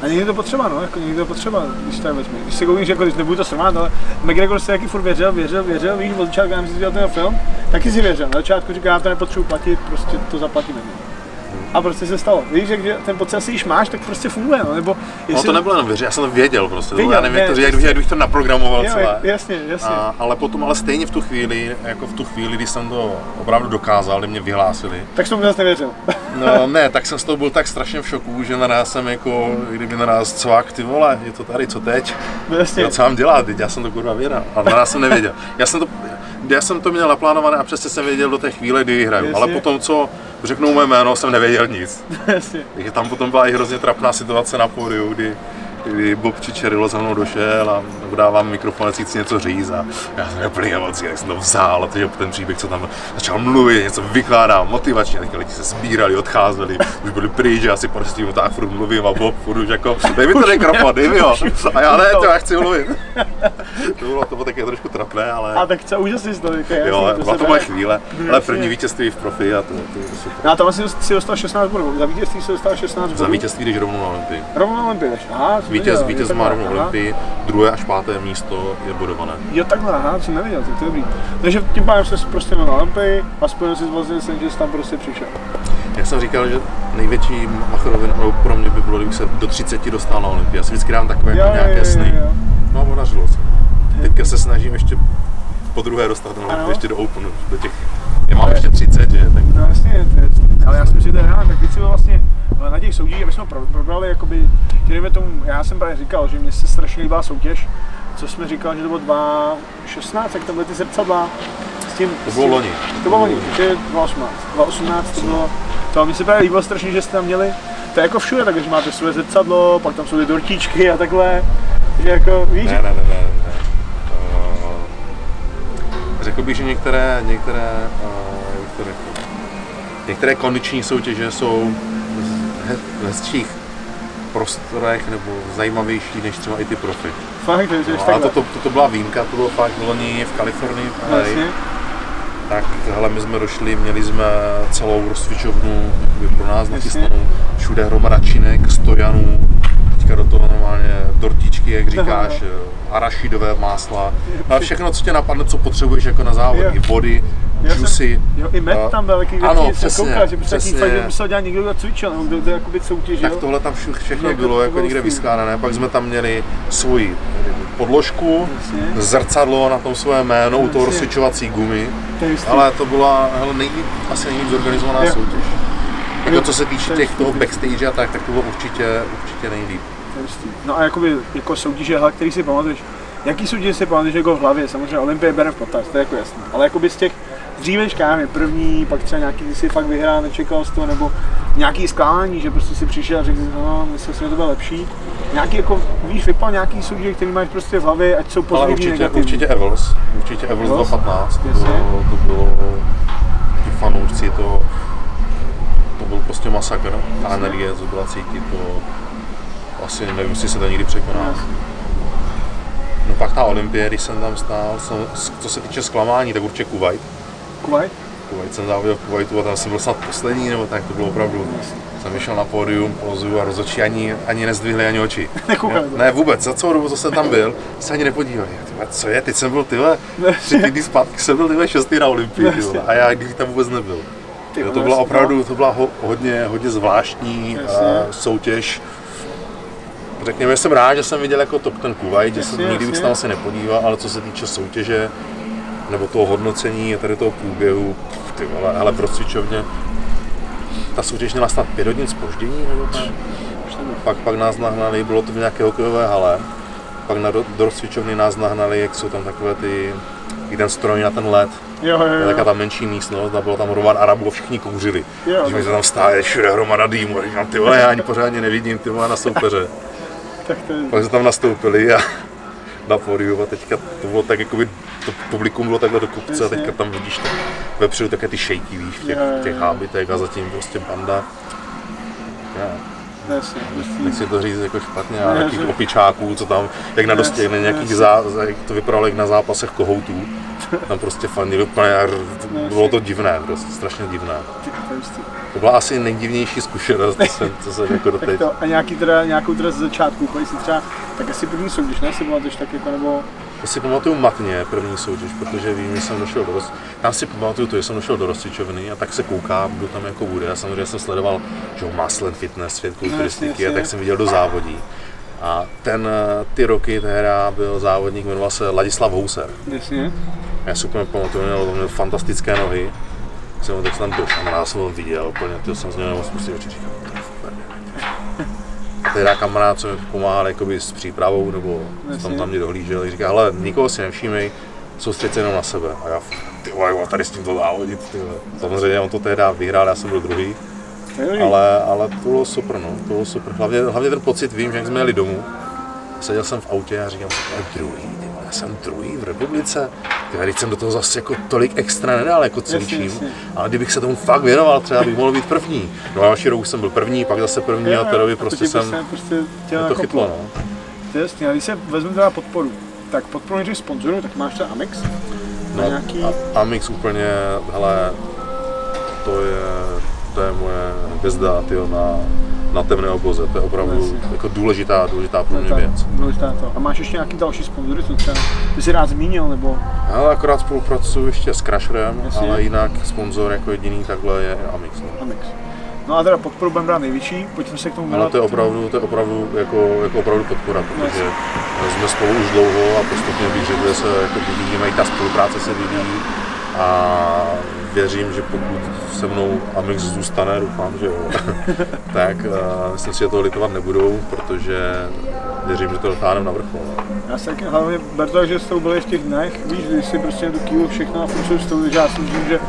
A: A někdy to potřeba, no, jako někdy to potřeba, když to vezme. Když si koukneš, že jako, když nebudu to srovnat, ale McGregor si taky furt věřil, věřil, věřil, víš, od začátku, já myslím, dělal ten film, taky si věřil. Na začátku říká, já to nepotřebuji platit, prostě to zaplatíme. A prostě se stalo. Víš, že když ten pocit asi již máš, tak prostě funguje, no, nebo
B: no, to nebylo jenom věřit, já jsem to věděl prostě,
A: Věděl,
B: já nevím, jak to
A: ne,
B: říct, jak bych- jak bych to naprogramoval
A: jo,
B: celé.
A: jasně, jasně.
B: A, ale potom, ale stejně v tu chvíli, jako v tu chvíli, kdy jsem to opravdu dokázal, kdy mě vyhlásili,
A: Tak jsem zase nevěřil.
B: No ne, tak jsem z toho byl tak strašně v šoku, že naraz jsem jako, kdyby naraz cvak, ty vole, je to tady, co teď?
A: No, jasně.
B: Jo, co mám dělat, teď já jsem to kurva věděl, ale naraz jsem nevěděl. Já jsem to, já jsem to měl naplánované a přesně jsem věděl do té chvíle, kdy hraju,
A: Jasně.
B: ale potom, co řeknou moje jméno, jsem nevěděl nic. Takže tam potom byla i hrozně trapná situace na pódiu, kdy, kdy Bob Čičerilo za mnou došel a dávám mikrofon, chci něco říct a já jsem neplný emocí, tak jsem to vzal a takže ten příběh, co tam začal mluvit, něco vykládám motivačně, tak lidi se sbírali, odcházeli, už byli pryč, já si prostě tím tak furt mluvím a Bob furt už jako, dej mi to mikrofon, dej mi ho. A já ne, to já chci mluvit. to bylo, to bylo taky trošku trapné, ale
A: A tak co úžasný to jasný,
B: jo,
A: to
B: byla to moje chvíle,
A: No,
B: ale první vítězství v profi a to, to je super.
A: No a tam asi si dostal 16 bodů. Za vítězství si dostal 16 bodů.
B: Za vítězství jdeš rovnou na Olympii.
A: Rovnou na Olympii. Aha,
B: Vítěz,
A: nevěděl,
B: vítěz
A: jo,
B: má rovnou. Olympii, druhé až páté místo je bodované.
A: Jo, takhle, aha, jsem nevěděl, tak to je dobrý. Takže tím pádem jsi prostě na Olympii a spojil jsi vlastně sen, že jsi tam prostě přišel.
B: Já jsem říkal, že největší macherovin pro mě by bylo, kdybych se do 30 dostal na Olympii. Já si vždycky dám takové jako nějaké sny.
A: jo.
B: No a podařilo se. Teďka se snažím ještě po druhé dostat na
A: Ano.
B: Olympii, ještě do Openu, do těch, já mám ještě 30, že? Tak
A: No jasně, to je, ale já si myslím, že to je tak teď si vlastně ale na těch soutěžích, aby jsme pro, probrali, jakoby, dejme tomu, já jsem právě říkal, že mně se strašně líbila soutěž, co jsme říkal, že to bylo 2.16, jak tam byly ty zrcadla, s tím,
B: to bylo loni.
A: To bylo loni, že 2018. 2018 to bylo, to mně se právě líbilo strašně, že jste tam měli, to je jako všude, takže že máte své zrcadlo, pak tam jsou ty dortíčky a takhle, že jako, víš,
B: Ne, ne, ne, ne, řekl bych, že některé, některé, uh, jak to řekl, některé kondiční soutěže jsou v he- v hezčích prostorech nebo zajímavější než třeba i ty profi.
A: fakt, že,
B: No, a to, to, to, to byla výjimka, to bylo fakt v loni v Kalifornii, v LA. tak hele, my jsme došli, měli jsme celou rozcvičovnu pro nás nachystanou, všude hromada činek, stojanů, teďka do toho normálně dortičky, jak říkáš, eh, arašidové másla, a všechno, co tě napadne, co potřebuješ jako na závod,
A: Jo.
B: i vody,
A: Já jsem-
B: juicy.
A: Jo, i med tam byl, jaký
B: Ano,
A: jsem
B: přesně,
A: koukal, že prostě taky
B: přesně.
A: fakt, že musel dělat někdo, kdo cvičil, nebo kdo, kdo jakoby soutěžil.
B: Tak tohle tam vše- všechno
A: Jako
B: bylo
A: to
B: jako někde vyskládané, pak jsme tam měli svoji podložku,
A: Jasně.
B: zrcadlo na tom své jméno, u toho
A: Jasně.
B: rozsvičovací gumy,
A: To jistý.
B: ale to byla hele, nejlíp, asi nejlíp zorganizovaná
A: Jo.
B: soutěž. Jako co se týče
A: to
B: těch toho backstage a tak, tak to bylo určitě, určitě nejlíp.
A: Jistý. No a jakoby, jako soutěže, který si pamatuješ, jaký soutěže si pamatuješ jako v hlavě, samozřejmě Olympie bere v potaz, to je jako jasný, ale jakoby z těch dříve kámy, první, pak třeba nějaký, kdy si fakt vyhrál, nečekal z toho, nebo nějaký zklamání, že prostě si přišel a řekl, no, myslel jsem, že to bylo lepší. Nějaký jako, víš, vypal nějaký soutěže, který máš prostě v hlavě, ať jsou
B: Ale
A: pozitivní,
B: určitě,
A: negativní.
B: určitě Evels, určitě Evels
A: Evels?
B: 2015, to bylo, to bylo ti fanoušci, to, to byl prostě masakr, ta energie, co byla cítit, to asi nevím, jestli se to někdy překoná. No pak ta Olympie, když jsem tam stál, jsem, co se týče zklamání, tak určitě Kuwait.
A: Kuwait?
B: Kuwait jsem závodil v Kuwaitu a tam jsem byl snad poslední, nebo tak to bylo opravdu. Jsem vyšel na pódium, pozu a rozhodčí ani, ani nezdvihli ani oči.
A: Nekoukali to.
B: Ne, vůbec, za celou dobu, co jsem tam byl, se ani nepodívali. Co je, teď jsem byl tyhle, tři týdny zpátky jsem byl tyhle šestý na Olympii, a já když tam vůbec nebyl.
A: Ty
B: Jo, to byla
A: no.
B: opravdu, to byla ho, hodně, hodně zvláštní uh, soutěž. Řekněme, že jsem rád, že jsem viděl jako to, ten Kuwait, že jsem nikdy bych tam asi nepodíval, ale co se týče soutěže, nebo toho hodnocení a tady toho průběhu, ty vole, ale pro cvičovně, ta soutěž měla snad pět hodin spoždění, nebo tak. Pak, pak nás nahnali, bylo to v nějaké hokejové hale, pak na, do, do rozcvičovny nás nahnali, jak jsou tam takové ty, jak ten stroj na ten led,
A: Jo, jo, jo.
B: taková ta menší místnost a bylo tam hromada Arabů a všichni kouřili.
A: Jo,
B: Když mi
A: tak-
B: se tam stáje všude hromada dýmu, a říkám, ty vole, já ani pořádně nevidím, ty vole, na soupeře.
A: Tak to je,
B: Pak se tam nastoupili a na pódiu a teďka to bylo tak, jakoby, to publikum bylo takhle do kopce a teďka tam vidíš tak vepředu také ty šejky, víš, v těch,
A: Jo,
B: v těch hábitech a zatím prostě banda. Já,
A: jasně,
B: nechci to říct jako špatně, ale takových
A: že-
B: opičáků, co tam, jak na dosti, jak na nějakých zá, jak to vypadalo jak na zápasech kohoutů. Tam prostě fandili úplně, bylo to divné, prostě strašně divné.
A: To
B: byla asi nejdivnější zkušenost, co jsem, co jsem jako doteď.
A: to, a nějaký teda, nějakou teda ze začátku, kolik si třeba, tak asi první soutěž, ne, si pamatuješ tak jako, nebo,
B: To si pamatuju matně, první soutěž, protože vím, že jsem došel do roz... Tam si pamatuju to, že jsem došel do rozcvičovny a tak se koukám, kdo tam jako bude. Já samozřejmě jsem sledoval, že jo, Maslen Fitness, svět kulturistiky
A: jasně.
B: a tak jsem viděl do závodí. A ten, eh, ty roky tehdy byl závodník, jmenoval se Ladislav Houser.
A: jasně,
B: Já si úplně pamatuju, měl, měl fantastické nohy. Jsem ho tak tam došel, já jsem ho viděl, úplně, ty jsem z něho nemohl spustit oči, říkám, to je super. A tehdy kamarád, co mi pomáhal jakoby s přípravou, nebo tam tam mě dohlížel, říká, hele, nikoho si nevšímej, soustřed se jenom na sebe. A já, ty vole, tady s tím to závodit, ty vole. Samozřejmě on to tehdy vyhrál, já jsem byl druhý, ale, ale to bylo super, no, to bylo super. Hlavně, hlavně ten pocit vím, že jak jsme jeli domů, seděl jsem v autě a říkám, to je druhý, já jsem druhý v republice, ty teď jsem do toho zase jako tolik extra nedal, jako cvičím,
A: jasně.
B: ale kdybych se tomu fakt věnoval, třeba bych mohl být první. No a další rok jsem byl první, pak zase první a té doby prostě
A: tě
B: jsem,
A: prostě
B: to
A: nakoplo.
B: chytlo, no.
A: To je jasný, a když se vezmu teda podporu, tak podporu těch sponzorů, tak máš třeba Amex,
B: no
A: nějaký-
B: a, Amix úplně, hele, to je, to je moje hvězda, tyjo, na, na temné oboze, to je opravdu jako důležitá, důležitá pro mě věc.
A: důležitá to. A máš ještě nějaký další sponzory, co třeba by si rád zmínil, nebo
B: Ale akorát spolupracuju ještě s Crasherem,
A: Jasně.
B: ale jinak sponzor jako jediný takhle je Amix. No.
A: Amex. No a teda podporu budeme brát největší, pojďme se k tomu
B: Ale
A: věnovat.
B: to je opravdu, to je opravdu jako, jako opravdu podpora, protože jsme spolu už dlouho a postupně že se jako vyvíjíme, i ta spolupráce se vyvíjí a věřím, že pokud se mnou Amix zůstane, doufám, že jo, tak uh, myslím si, že toho litovat nebudou, protože věřím, že to dotáhneme na vrchol.
A: Já se taky hlavně beru že s tou byli v těch dnech, víš, když si prostě tu kýlu všechno a furt s tou, že já si myslím, že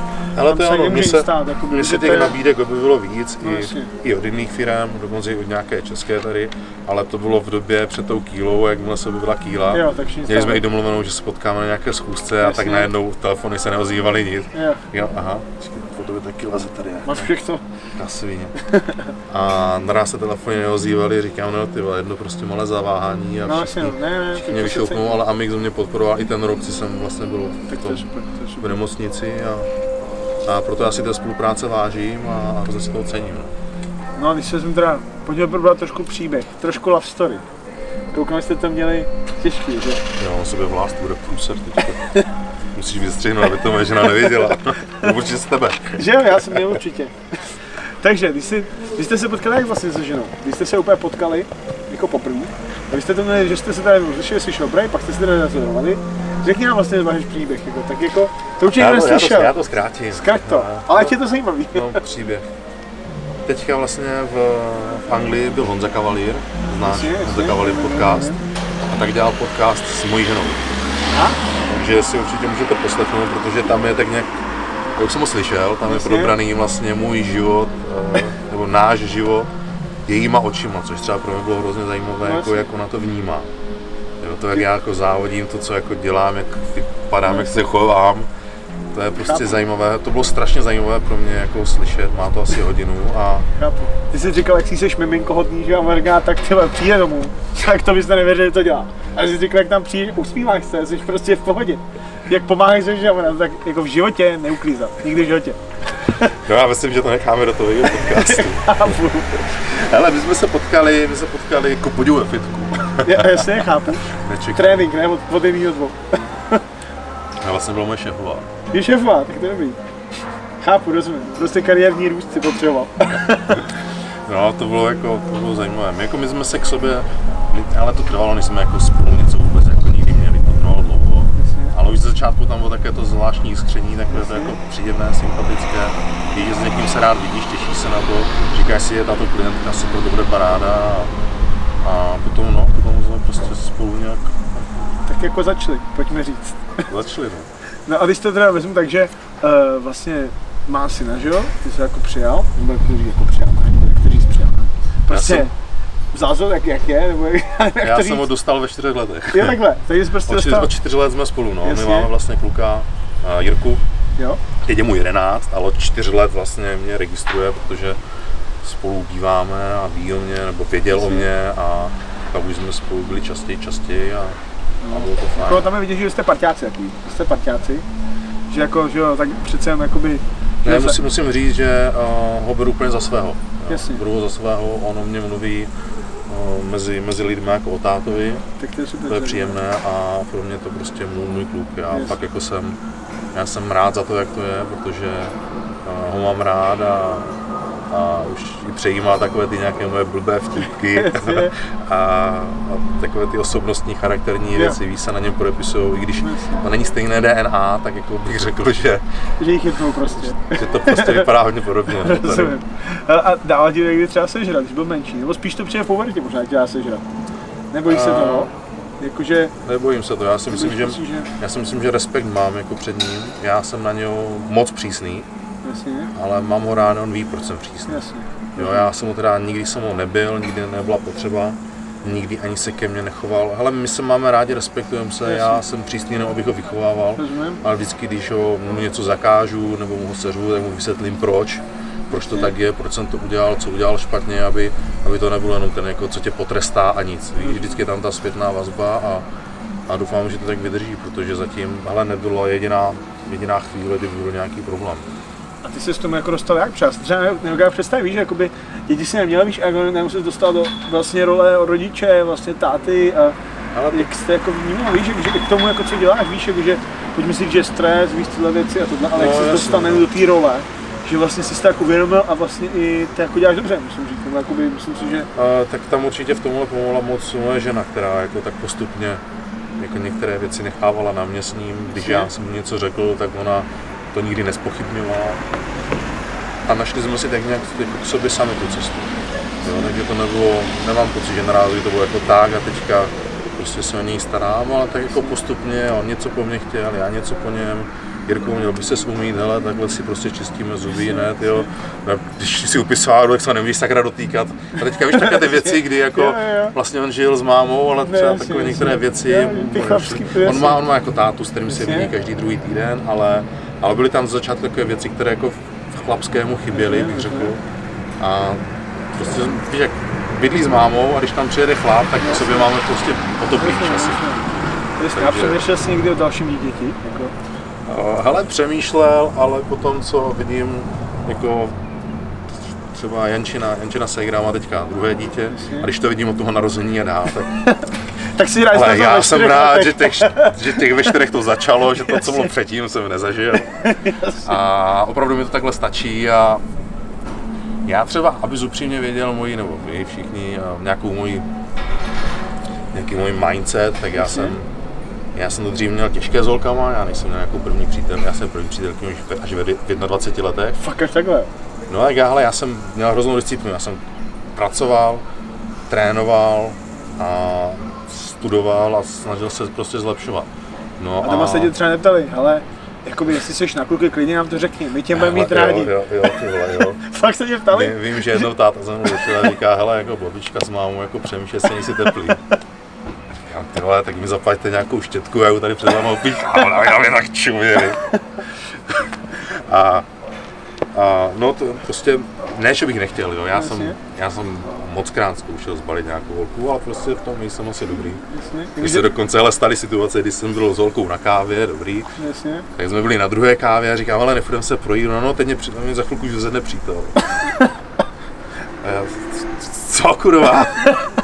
B: Ale
A: tam
B: to je
A: se
B: ono, mně se,
A: stát,
B: mně
A: že
B: se těch
A: je-
B: nabídek objevilo víc,
A: No,
B: i,
A: jasně.
B: i od jiných firm, dokonce i od nějaké české tady, ale to bylo v době před tou kýlou, jakmile se objevila kýla.
A: Jo, nic
B: Měli jsme i domluvenou, že se potkáme na nějaké schůzce a tak najednou telefony se neozývaly nic.
A: Jo.
B: Jo, aha, to by taky leze tady. jak
A: Máš všechno?
B: Na svině. A naraz se telefony neozývaly, říkám, no ty vole, jedno prostě malé zaváhání a
A: No
B: všichni,
A: no, ne, ne,
B: všichni
A: to
B: mě vyšoupnou, ale Amix mě podporoval i ten rok, co jsem vlastně byl
A: Tak
B: v, tom, v nemocnici a, a proto já si té spolupráce vážím a hrozně si to cením. No.
A: No a když se vezmu teda, pojďme probrat trošku příběh, trošku love story. Koukám, jste to měli těžký, že?
B: Jo, on sebe vlast bude průser teďka. Musíš vystřihnout, aby to moje žena nevěděla. Určitě z tebe.
A: Že jo, já jsem měl určitě. Takže, když, jsi, když jste se potkali jak vlastně se ženou? Když jste se úplně potkali, jako poprvé, a vy jste to měli, že jste se tady rozlišili, jsi dobrý, pak jste se tady rozhodovali, řekni nám vlastně váš příběh, jako, tak jako, to určitě
B: Já to, já, to,
A: neslyšel.
B: já to zkrátím.
A: Zkrať to,
B: Já-
A: ale ať je to zajímavý.
B: No, příběh. Teďka vlastně v, v Anglii byl Honza Kavalír, znáš. Honza Kavalír podcast, a tak dělal podcast s mojí ženou.
A: A?
B: Takže si určitě můžete poslechnout, protože tam je tak nějak, já už jsem ho slyšel, tam je probraný vlastně můj život, eh, nebo náš život, jejíma očima, což třeba pro mě bylo hrozně zajímavé, jako
A: jasně.
B: jak ona to vnímá. Jo, to, jak já jako závodím, to, co jako dělám, jak vypadám, jak se chovám, to je prostě
A: Chápu.
B: zajímavé, to bylo strašně zajímavé pro mě jako slyšet, má to asi hodinu a
A: Chápu. Ty jsi říkal, jak jsi seš miminko hodný, že Amerika, tak ty vole, přijde domů. Tak to byste nevěřili, že to dělá. A jsi říkal, jak tam přijde, usmíváš se, jsi prostě v pohodě. Jak pomáháš se ženám, tak jako v životě neuklízat. Nikdy v životě.
B: no já myslím, že to necháme do toho podcastu.
A: Chápu.
B: Hele, my jsme se potkali, my se potkali jako podivu ve fitku.
A: Já, jasně, chápu.
B: Nečekal.
A: Trénink, ne? Od, od jedného dvou.
B: A vlastně byla moje šéfová.
A: Je šéfová, tak to je dobrý. Chápu, rozumím. Prostě kariérní růst si potřeboval.
B: No, to bylo jako, to bylo zajímavé. My, jako my jsme se k sobě, ale to trvalo, než jsme jako spolu něco Ale už ze začátku tam bylo také to zvláštní skření, takové to jako příjemné, sympatické. Víš, že s někým se rád vidíš, těšíš se na to, říkáš si, je tato klientka, super, to bude paráda. A, a potom, no, potom jsme prostě spolu nějak
A: Tak jako začali, pojďme říct.
B: začali, no.
A: No a když to teda vezmu tak, že uh, vlastně má syna, že jo? Ty jsi jako přijal, nebo jak to říct, jako přijal, to říct přijal? Prostě to tak, jak je, nebo jak, jak
B: Já jsem ho dostal ve čtyřech letech.
A: Je takhle, takže jsi prostě
B: Od čtyř,
A: dostal,
B: od čtyř let jsme spolu, no.
A: Jasně.
B: My máme vlastně kluka uh, Jirku,
A: jo?
B: Teď je mu 11, ale od 4 let vlastně mě registruje, protože spolu býváme a ví o mě, nebo věděl o
A: Jasně.
B: mě a pak už jsme spolu byli častěji, častěji a, a bylo to
A: Jako
B: fajn.
A: tam je vidět, že jste parťáci takový, že jste parťáci, že jako, že jo, tak přece jen jakoby, že
B: Ne, musím, musím říct, že uh, ho beru úplně za svého.
A: Jasně.
B: Beru ho za svého, on o mě mluví mezi, mezi lidmi jako o tátovi,
A: tak to je super.
B: to je příjemné a pro mě to prostě můj, můj kluk. Já
A: Jasně.
B: fakt jako jsem, já jsem rád za to, jak to je, protože uh, ho mám rád a, a už i přejímá takové ty nějaké moje blbé vtipky a, a takové ty osobnostní charakterní
A: Jo.
B: věci, víc se na něm podepisují, i když to není stejné DNA, tak jako bych řekl, že,
A: Že jich chytnou prostě.
B: že to prostě vypadá hodně podobně.
A: Rozumím. A, dával ti někdy třeba sežrat, když byl menší, nebo spíš to přijde v pubertě možná tě dá sežrat. Nebojíš se
B: A-
A: toho? Jakože,
B: Nebojím se to, já si myslím, že, já si myslím, že respekt mám jako před ním. Já jsem na něho moc přísný,
A: Jasně,
B: ale mám ho rád, on ví, proč jsem přísný.
A: jasně.
B: Jo, já jsem ho teda, nikdy jsem ho nebyl, nikdy nebyla potřeba, nikdy ani se ke mně nechoval. Hele, my se máme rádi, respektujeme se, já
A: Jasně.
B: jsem přísný, jenom abych ho vychovával,
A: Rozumím?
B: ale vždycky, když ho, mu něco zakážu nebo mu ho seřu, tak mu vysvětlím proč, proč to tak je, proč jsem to udělal, co udělal špatně, aby, aby to nebylo jenom ten, jako, co tě potrestá a nic. Víš, vždycky je tam ta zpětná vazba a, a doufám, že to tak vydrží, protože zatím hele, nebyla jediná, jediná chvíle, kdy byl nějaký problém.
A: A ty se s tomu jako dostal jak přes? Třeba ne- nedokážu představit, víš, že jakoby děti si neměl, víš, a jako nemusel dostal do vlastně role rodiče, vlastně táty a
B: Ale
A: jak jste jako vnímal, víš, že, k tomu jako co děláš, víš, jako, že pojďme si říct, že stres, víš, tyhle věci a tohle, ale
B: No,
A: jak
B: jasně,
A: dostal
B: no.
A: do té role, že vlastně jsi to jako uvědomil a vlastně i to jako děláš dobře, musím říct, nebo jakoby, myslím si, že
B: A, tak tam určitě v tomhle pomohla moc moje žena, která jako tak postupně jako některé věci nechávala na mě s ním. Když já jsem mu něco řekl, tak ona to nikdy nespochybnila. A našli jsme si tak nějak jako k sobě sami tu cestu. Jo, takže to nebylo, nemám pocit, že naraz to bylo jako tak a teďka prostě se o něj starám, ale tak jako postupně, on něco po mně chtěl, já něco po něm. Jirko, měl by se umít, hele, takhle si prostě čistíme zuby, ne, tyjo. Když si upisoval, tak se nemůžeš sakra dotýkat. A teďka víš takové ty věci, kdy jako
A: Jo, jo.
B: vlastně on žil s mámou, ale třeba takové některé věci,
A: Jo,
B: on má, on má jako tátu, s kterým se vidí každý druhý týden, ale, ale byly tam z začátku takové věci, které jako chlapskému chyběly, bych řekl. A prostě, víš, jak bydlí s mámou a když tam přijede chlap, tak k sobě máme prostě potoplý časy.
A: Jasně, a přemýšlel jsi někdy o dalším dítěti? Jako?
B: Uh, Hele, přemýšlel, ale potom, co vidím, jako třeba Jančina, Jančina Sejgra má teďka druhé dítě a když to vidím od toho narození a dál, tak
A: Tak si rád
B: ale já jsem rád, že těch, že těch ve čtyřech to začalo, že to, co bylo předtím, jsem nezažil. A opravdu mi to takhle stačí a já třeba, aby upřímně věděl moji, nebo vy všichni, nějakou moji, nějaký můj mindset, tak já jsem, já jsem to dřív měl těžké s holkama, já nejsem měl nějakou první přítel, já jsem první přítelkyni už až ve v 21 letech.
A: Fakt až takhle.
B: No tak já, hele, já jsem měl hroznou disciplínu, já jsem pracoval, trénoval a studoval a snažil se prostě zlepšovat. No
A: A doma se tě třeba neptali, ale jakoby, jestli jsi na kluky, klidně nám to řekni, my tě budeme mít rádi.
B: Jo, jo, jo, ty vole, jo.
A: Fakt se tě ptali?
B: Vím, vím, že jednou táta za mnou a říká, hele, jako babička s mámou, jako přemýšlej se, nejsi teplý. Říkám, ty vole, tak mi zaplaťte nějakou štětku, já ji tady před váma opíchám, ale já mě tak čuměli. A, a, no to prostě, ne, že bych nechtěl, jo, já jsem,
A: Jasně.
B: já jsem moc krát zkoušel zbalit nějakou holku, ale prostě v tom nejsem asi dobrý.
A: Jasně,
B: Mně se dokonce ale staly situace, kdy jsem byl s holkou na kávě, dobrý,
A: jasně.
B: tak jsme byli na druhé kávě a říkám, ale nepůjdeme se projít, no, no teď mě, při- mě za chvilku už zvedne přítel. A já, co kurva?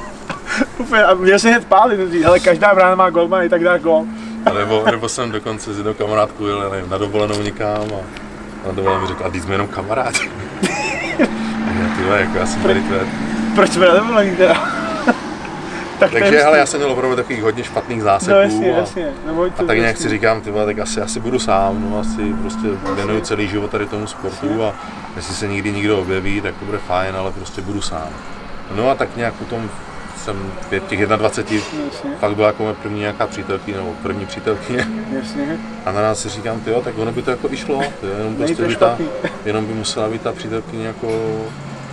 A: Úplně, a mě se hned pálit, ale každá brána má golman, i tak dá gol.
B: A nebo, nebo jsem dokonce s jednou kamarádkou jel, nevím, na dovolenou někam a na dovolenou mi řekl, a teď jsme jenom kamarádi. A já, ty vole, jako já jsem tady tvé.
A: Proč jsme na dovolení teda? tak to
B: Takže, hele, já jsem měl opravdu takových hodně špatných záseků.
A: No jasně,
B: a,
A: jasně. No,
B: a tak nějak si říkám, ty tak asi, asi budu sám, no asi prostě věnuju celý život tady tomu sportu a jestli se někdy někdo objeví, tak to bude fajn, ale prostě budu sám. No a tak nějak potom jsem v těch 21
A: Jasně,
B: fakt byla jako moje první nějaká přítelkyně, nebo první přítelkyně.
A: jasně.
B: A na nás si říkám, ty tak ono by to jako i šlo, tyjo, jenom, prostě by ta, jenom by musela být ta přítelkyně jako,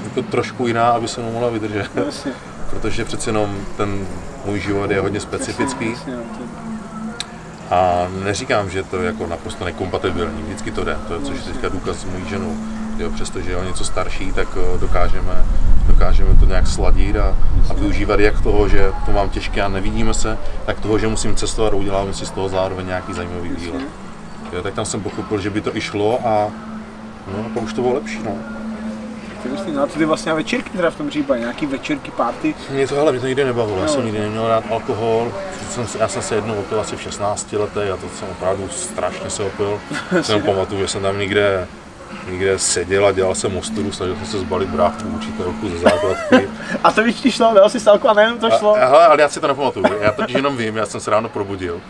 B: jako trošku jiná, aby se mnou mohla vydržet.
A: Jasně,
B: Protože přeci jenom ten můj život je hodně specifický.
A: jasně, no,
B: A neříkám, že to je jako naprosto nekompatibilní, vždycky to jde, to je, což je teďka důkaz s mojí ženou. Jo, přestože je o něco starší, tak eh, dokážeme, dokážeme to nějak sladit a, a využívat jak toho, že to mám těžké a nevidíme se, tak toho, že musím cestovat a uděláme si z toho zároveň nějaký zajímavý výlet. Jo, tak tam jsem pochopil, že by to i šlo a no, pak už to bylo lepší. No.
A: to je hustý. No a ty vlastně večírky teda v tom případě, nějaký večírky, party?
B: Mě to, hele, mě to nikdy nebavilo, já
A: No.
B: jsem nikdy neměl rád alkohol, jsem, se- já jsem se jednou opil asi v 16 letech a to jsem opravdu strašně se opil. Jenom pamatuju, že jsem tam někde, někde seděl a dělal jsem ostudu, snažil jsem se zbalit bráchu učitelku ze základky.
A: A to víš, šlo, dal si stálku a nejenom to šlo.
B: A, hele, ale já si to nepamatuju, já totiž jenom vím, já jsem se ráno probudil.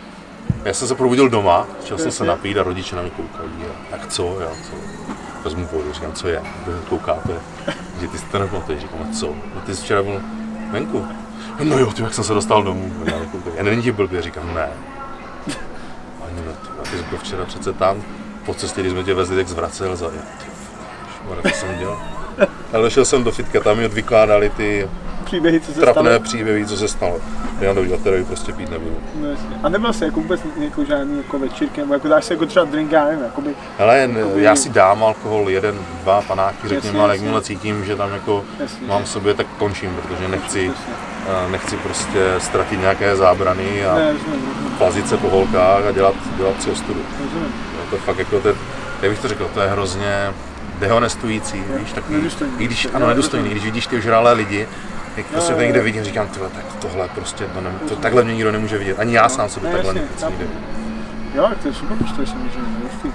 B: Já jsem se probudil doma, chtěl jsem se napít a rodiče na mě koukali. A, tak co, já co? Vezmu vodu, říkám, co je? Koukáte, že ty si to nepamatuješ, říkám, a co? No ty jsi včera byl venku. No jo, ty, jak jsem se dostal domů. A já, já není ti blbě, říkám, ne. A oni, no, ty, a ty jsi byl včera přece tam, po cestě, když jsme tě vezli, tak zvracel za, já, šmarja, co jsem dělal. Ale došel jsem do fitka, tam mi odvykládali ty
A: Příběhy, co se
B: trapné
A: stalo.
B: příběhy, co se stalo. Já do tady prostě pít nebudu.
A: No, jasně. a nebyl jsi jako vůbec jako žádný jako večírky, nebo jako dáš si jako třeba drink, já nevím, jakoby,
B: Hele, n- já si dám alkohol, jeden, dva panáky, řekněme, ale jakmile cítím, že tam jako
A: Jasně.
B: mám v sobě, tak končím, protože nechci,
A: Jasně.
B: eh, nechci prostě ztratit nějaké zábrany a
A: ne,
B: plazit se po holkách a dělat, dělat si ostudu.
A: rozumím.
B: Jo, to je fakt jako, to, je- jak bych to řekl, to je hrozně dehonestující, víš, takový,
A: Nedůstojný.
B: i když,
A: Jo,
B: ano, nedůstojný,
A: rozumím.
B: když vidíš ty ožralé lidi, jak prostě
A: jo,
B: to někde
A: jo.
B: vidím, říkám, tyhle, tak tohle prostě, to, nem, to, takhle mě nikdo nemůže vidět, ani já sám sebe
A: ne,
B: takhle
A: jasně,
B: nikdy.
A: Jo, tak to je super samozřejmě, hustý.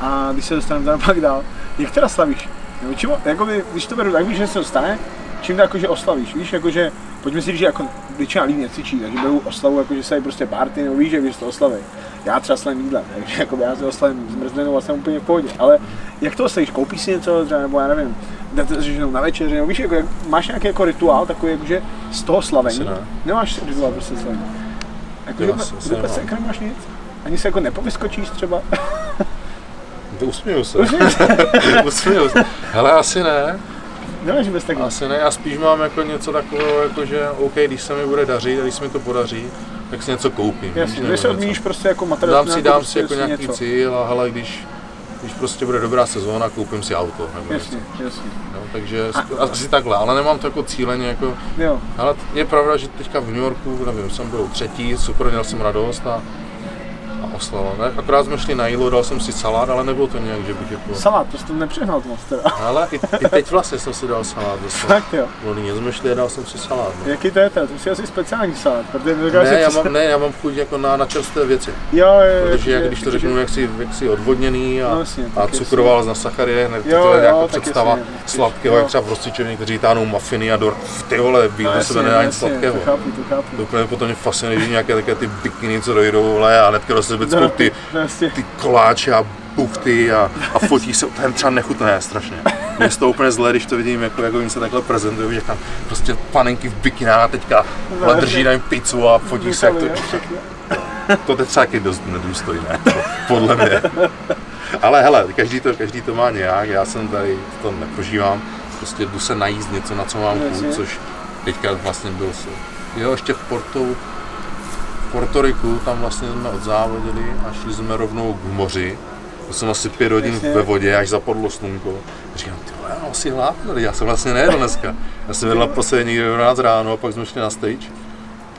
A: A když se dostaneme tam pak dál, jak teda slavíš? Nebo čím, jakoby, když to beru, tak víš, že se to stane, čím to jakože oslavíš, víš, jakože, pojďme si říct, že jako většina lidí necvičí, takže beru oslavu, jakože se prostě party, nebo víš, že to oslavy. Já třeba slavím jídlem, takže jakoby já se oslavím zmrzlinou a jsem úplně v pohodě, ale jak to oslavíš, koupíš si něco třeba, nebo já nevím, jdete s ženou na večeři, nebo víš, jako, jak, máš nějaký jako rituál takový, jakože z toho slavení,
B: ne.
A: nemáš rituál prostě slavení. Jako, že vůbec jako nemáš nic? Ani se jako nepovyskočíš třeba?
B: Usměju se. usměju se. Hele, asi ne.
A: Nemáš vůbec takhle?
B: Asi ne, já spíš mám jako něco takového, jako že OK, když se mi bude dařit a když se mi to podaří, tak si něco koupím.
A: Jasně, že se
B: něco.
A: odmíníš prostě jako materiál.
B: Dám si, dám si jako nějaký cíl a hele, když když prostě bude dobrá sezóna, koupím si auto. Nebo
A: Jasně,
B: něco.
A: jasně.
B: No, takže sp- asi takhle, ale nemám to jako cíleně, jako,
A: Jo.
B: ale je pravda, že teďka v New Yorku, nevím, jsem byl třetí, super, měl jsem radost a, a oslava. Ne? Akorát jsme šli na jídlo, dal jsem si salát, ale nebylo to nějak, že bych jako...
A: Salát, to jste nepřehnal moc teda.
B: Ale i, i teď vlastně jsem si dal salát zase.
A: Fakt jo.
B: No, nyní jsme šli a dal jsem si salát. No.
A: Jaký to je teda? To musí asi speciální salát, protože
B: Ne, já mám, ne, já mám chuť jako na, na čerstvé věci.
A: Jo, jo.
B: Protože jak
A: je-
B: když to
A: je-
B: řeknu, jak si, jak si odvodněný a,
A: No jasně,
B: a
A: tak
B: cukroval na sachary, ne, to,
A: Jo,
B: to je nějaká
A: tak
B: představa
A: jasně,
B: sladkého, jak třeba v Rostičově, kteří táhnou mafiny a dort, ty vole, víc
A: No,
B: do sebe nedá nic sladkého.
A: To chápu, to chápu.
B: To úplně potom mě fascinuje, že nějaké také ty bikiny, co dojdou, vole, a hnedka do sebe cpou ty, ty koláče a buchty a, a fotí se, to je třeba nechutné strašně. Mě je toho úplně zlé, když to vidím, jako, jak oni se takhle prezentují, že tam prostě panenky v bikinách teďka vole, drží na jim pizzu a fotí se, jak to, to je třeba dost nedůstojné, podle mě. Ale hele, každý to, každý to má nějak, já jsem tady to neprožívám, prostě jdu se najíst něco, na co mám chuť, což teďka vlastně byl. Jo, ještě v Portu, Portoriku, tam vlastně jsme odzávodili a šli jsme rovnou k moři. To jsem asi pět hodin ve vodě, až zapadlo slunko. Říkám, ty vole, já mám asi hlad, já jsem vlastně nejedl dneska. Já jsem jedl poslední někdy v 11 ráno a pak jsme šli na stage.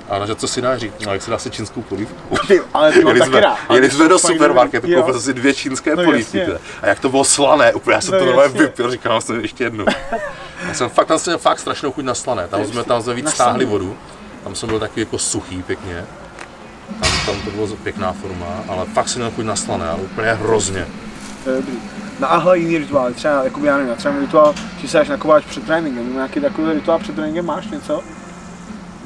B: A na co si dá říct? No, jak si dá si čínskou polívku.
A: Ale to
B: Jeli jsme,
A: rád.
B: Jeli jsme do supermarketu,
A: dobrý.
B: koupil
A: Jo.
B: jsem si dvě čínské
A: No
B: polívky. A jak to bylo slané, úplně já jsem
A: No
B: to normálně vypil, říkal jsem ještě jednu. Já jsem fakt, tam jsem fakt strašnou chuť na slané, tam jsme, tam jsme víc stáhli vodu. Tam jsem byl taky jako suchý pěkně. Tam, tam to bylo pěkná forma, ale fakt jsem měl chuť na slané, ale úplně hrozně.
A: To je dobrý. No a hele, jiný rituál, třeba, jakoby, já nevím, já třeba rituál, že se až nakováš před tréninkem, nebo nějaký takový rituál před tréninkem máš něco?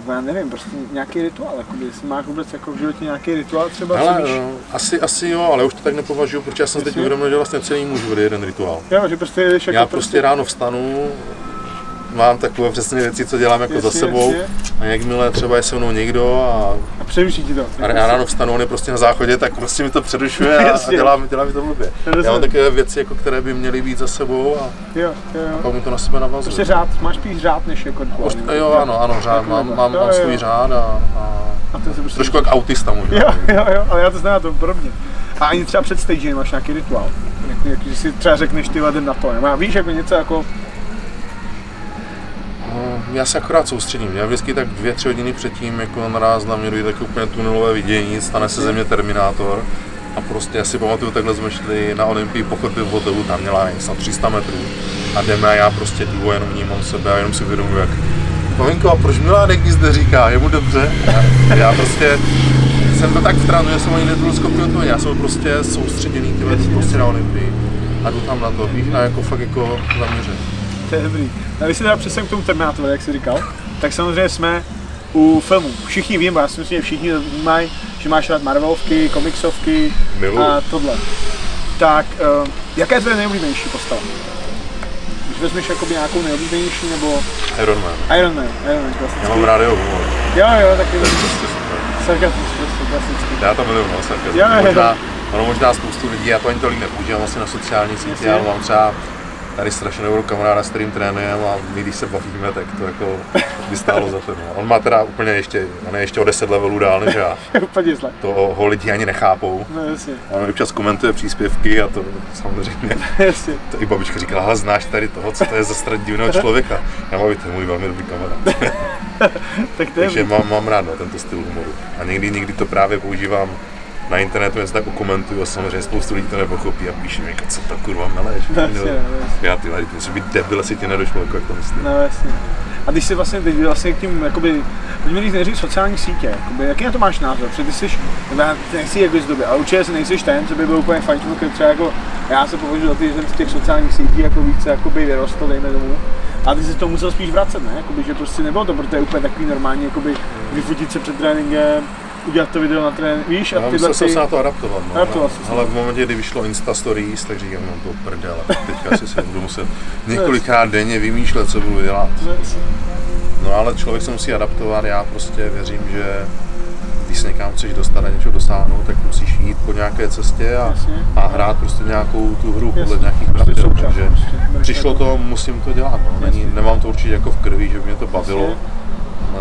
A: Já nevím, prostě nějaký rituál, jakoby, jestli máš vůbec jako v životě nějaký rituál třeba,
B: Ale
A: co
B: no, asi, asi jo, ale už to tak nepovažuji, protože já jsem si teď uvědomil, že vlastně celý můžu vede jeden rituál.
A: Jo, že prostě jdeš jako
B: Já prostě ráno vstanu, mám takové přesně věci, co dělám jako za sebou
A: jasně.
B: a jakmile třeba je se mnou někdo a
A: A přeruší ti to.
B: A já ráno vstanu, on je prostě na záchodě, tak prostě mi to přerušuje a, a dělá, mi- dělá mi to blbě. Já mám takové věci, jako, které by měly být za sebou a
A: Jo, jo, jo.
B: pak mi to na sebe navazuje.
A: Prostě řád, máš spíš řád než jako rituál.
B: Prostě, jo, ano, ano, řád,
A: Jako
B: mám,
A: takhle.
B: mám,
A: Jo,
B: mám svůj
A: jo.
B: řád a, a
A: A ten se prostě...
B: trošku jak autista možná.
A: Jo, jo, jo, ale já to znám to podobně. A ani třeba před stage máš nějaký rituál. Jako, jak, že si třeba řekneš ty jdem na to. Nebo víš, jako něco jako,
B: já se akorát soustředím. Já vždycky tak dvě, tři hodiny předtím jako naraz na mě dojde taky úplně tunelové vidění, stane se ze mě Terminátor. A prostě já si pamatuju, takhle jsme šli na Olympii po chodbě v hotelu, tam měla snad 300 metrů. A jdeme a já prostě jdu jenom vnímám sebe a jenom si uvědomuji, jak Maminko, a proč Milánek nic neříká, je mu dobře? Já, já prostě jsem to tak v tránu, že jsem ani nebyl schopný odpovědět. Já jsem prostě soustředěný tyhle prostě na Olympii. A jdu tam na to, víš, a jako fakt jako zaměřen.
A: To je dobrý. A když se teda přesně k tomu Terminátorovi, jak jsi říkal, tak samozřejmě jsme u filmů. Všichni víme, já si myslím, že všichni vnímají, že máš rád Marvelovky, komiksovky
B: Miluju.
A: a tohle. Tak, uh, jaká je tvoje nejoblíbenější postava? Když vezmeš jakoby nějakou nejoblíbenější, nebo
B: Iron Man.
A: Iron Man, Iron Man klasický.
B: Já mám rád jeho humor.
A: Jo, jo, taky
B: To je prostě super.
A: sarkasmus, prostě klasický.
B: Já to miluju, no, sarkazmus.
A: Jo, jo.
B: Možná, ono možná spoustu lidí, já to ani tolik nepoužívám asi na sociální sítě, ale mám třeba tady strašně dobrou kamaráda, s kterým trénujeme a my když se bavíme, tak to jako by stálo za to. No. On má teda úplně ještě, on je ještě o 10 levelů dál než já.
A: Úplně zle.
B: To ho lidi ani nechápou.
A: No jasně,
B: A on občas komentuje příspěvky a to samozřejmě,
A: jasně.
B: to i babička říkala, ale znáš tady toho, co to je za strat divného člověka. Já mám, to je můj velmi dobrý kamarád.
A: Tak to je
B: Takže mám, mám rád no, tento styl humoru. A někdy, někdy to právě používám na internetu, se tak komentuju a samozřejmě spoustu lidí to nepochopí a píše mi, jako, co to kurva meleš.
A: No, jasně, no.
B: Já ty lidi, musí být debil, asi ti nedošlo, jako jak to myslím.
A: No jasně. A když si vlastně teď vlastně k tím, jakoby, pojďme říct nejdřív sociální sítě, jakoby, jaký na to máš názor? Protože ty jsi, nebo já nechci jako z doby, ale určitě si nejsi ten, co by byl úplně fajn člověk, třeba jako, já se považuji za ty, že jsem z těch sociálních sítí jako více jakoby vyrostl, dejme tomu. A ty jsi to musel spíš vracet, ne? Jakoby, že prostě nebylo to, protože je úplně takový normální, jakoby vyfotit se před tréninkem, udělat to video na trénink, víš, a tyhle
B: jsem
A: ty...
B: se na to adaptovat, no.
A: Adaptoval se.
B: ale v momentě, kdy vyšlo Insta Stories, tak říkám, no to prdele, teďka si se budu muset několikrát denně vymýšlet, co budu dělat.
A: No.
B: No ale člověk se musí adaptovat, já prostě věřím, že když se někam chceš dostat a něco dosáhnout, tak musíš jít po nějaké cestě a,
A: Jasně.
B: a hrát prostě nějakou tu hru podle
A: Jasně.
B: nějakých
A: Prostě
B: pravidel. Takže
A: prostě.
B: Přišlo
A: to
B: musím to dělat. No. Není, nemám to určitě jako v krvi, že by mě to bavilo,
A: Jasně.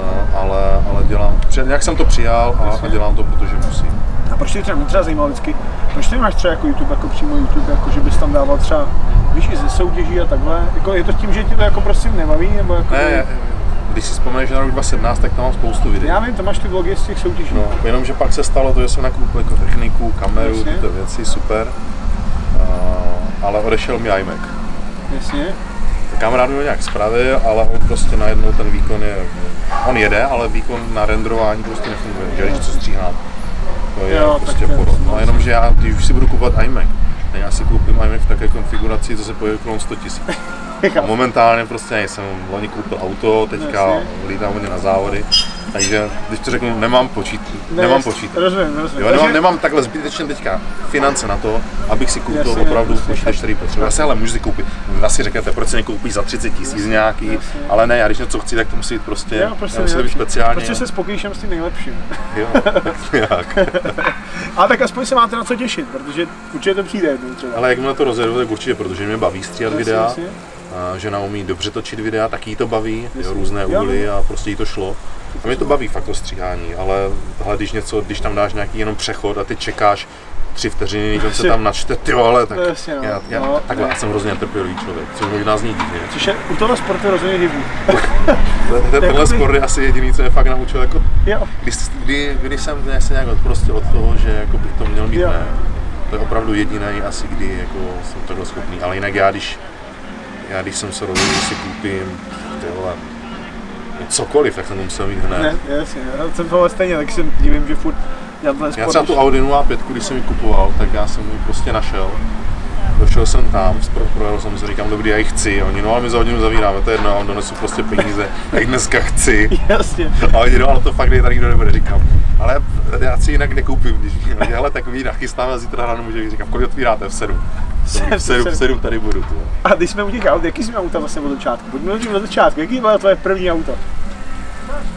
B: No, ale, ale dělám, nějak jsem to přijal a, a dělám to, protože musím.
A: A proč tě třeba, třeba zajímalo vždycky, Proč ty máš třeba jako YouTube, jako přímo YouTube, jako že bys tam dával třeba, víš, i ze soutěží a takhle, jako je to tím, že ti to jako prostě nebaví, nebo jako...
B: Ne, když si vzpomeneš na rok 2017, tak tam mám spoustu videí.
A: Já vím, to máš ty vlogy z těch soutěží.
B: No, jenomže pak se stalo to, že jsem nakoupil jako techniku, kameru,
A: Jasně.
B: tyto věci, super. Uh, ale odešel mi iMac.
A: Jasně.
B: Kamarád mi ho nějak spravil, ale on prostě najednou ten výkon je, on jede, ale výkon na renderování prostě nefunguje, že když to stříhá, to je
A: jo,
B: prostě porod. No vlastně jenomže já, když už si budu kupovat iMac, já si koupím iMac v také konfiguraci, co se pojeví kolem 100 000. momentálně prostě nejsem, loni koupil auto, teďka lítám hodně na závody, takže když to řeknu, nemám počít,
A: Ne,
B: nemám počítač.
A: Rozumím, rozumím.
B: Jo, nemám, nemám takhle zbytečně teďka finance na to, abych si koupil
A: Jasně,
B: opravdu počítač, který potřebuji. Já si ale můžu si koupit. Vy asi řeknete, proč si nekoupíš za 30 tisíc nějaký,
A: jasně.
B: ale ne, já když něco chci, tak to musí být prostě,
A: Jo, prostě
B: musí to být speciálně.
A: Prostě se spokojíš jenom s tím nejlepším.
B: Jo, tak nějak.
A: Ale tak aspoň se máte na co těšit, protože určitě to přijde jednou třeba.
B: Ale jakmile to rozjedu, tak určitě, protože mě baví stříhat videa,
A: jasně.
B: Žena umí dobře točit videa, taky jí to baví, jo, různé
A: Jo,
B: úhly a prostě jí to šlo. A mě to baví fakt to stříhání, ale hele, když něco, když tam dáš nějaký jenom přechod a ty čekáš tři vteřiny, než on se tam načte, ty vole, tak
A: jasně, no.
B: já, já,
A: No,
B: takhle, já jsem hrozně netrpělivý člověk, což možná zní divně.
A: Což je u toho sportu hrozně divný.
B: Ten- Tenhle sport je asi jediný, co mě fakt naučil, jako, když, kdy, když jsem se nějak odprostil od toho, že jako bych to měl mít
A: Jo.
B: ne. To je opravdu jediný asi, kdy jako jsem takhle schopný. Ale jinak já, když, já, když jsem se rozhodl, že si koupím ty vole, cokoliv, tak jsem to musel mít hned.
A: ne, jasně, já jsem tohle stejně, tak si divím, že furt
B: Já
A: sport.
B: třeba tu Audi 05, když jsem ji kupoval, tak já jsem ji prostě našel. Došel jsem tam, pro- projel jsem si, říkám, dobrý, já ji chci. A oni, no ale my za hodinu zavíráme, to je jedno, já vám donesu prostě peníze, tak dneska chci.
A: Jasně.
B: A oni, no ale to fakt tady nikdo nebude, říkám. Ale já si jinak nekoupím, když hele, tak vy nachystáme a zítra ráno může. Říkám, kolik otvíráte? V 7. V 7, v 7 tady budu. Tyjo.
A: A když jsme u těch aut, jaký jsme auta vlastně od začátku? Pojďme od od začátku, jaký bylo tvoje první auto?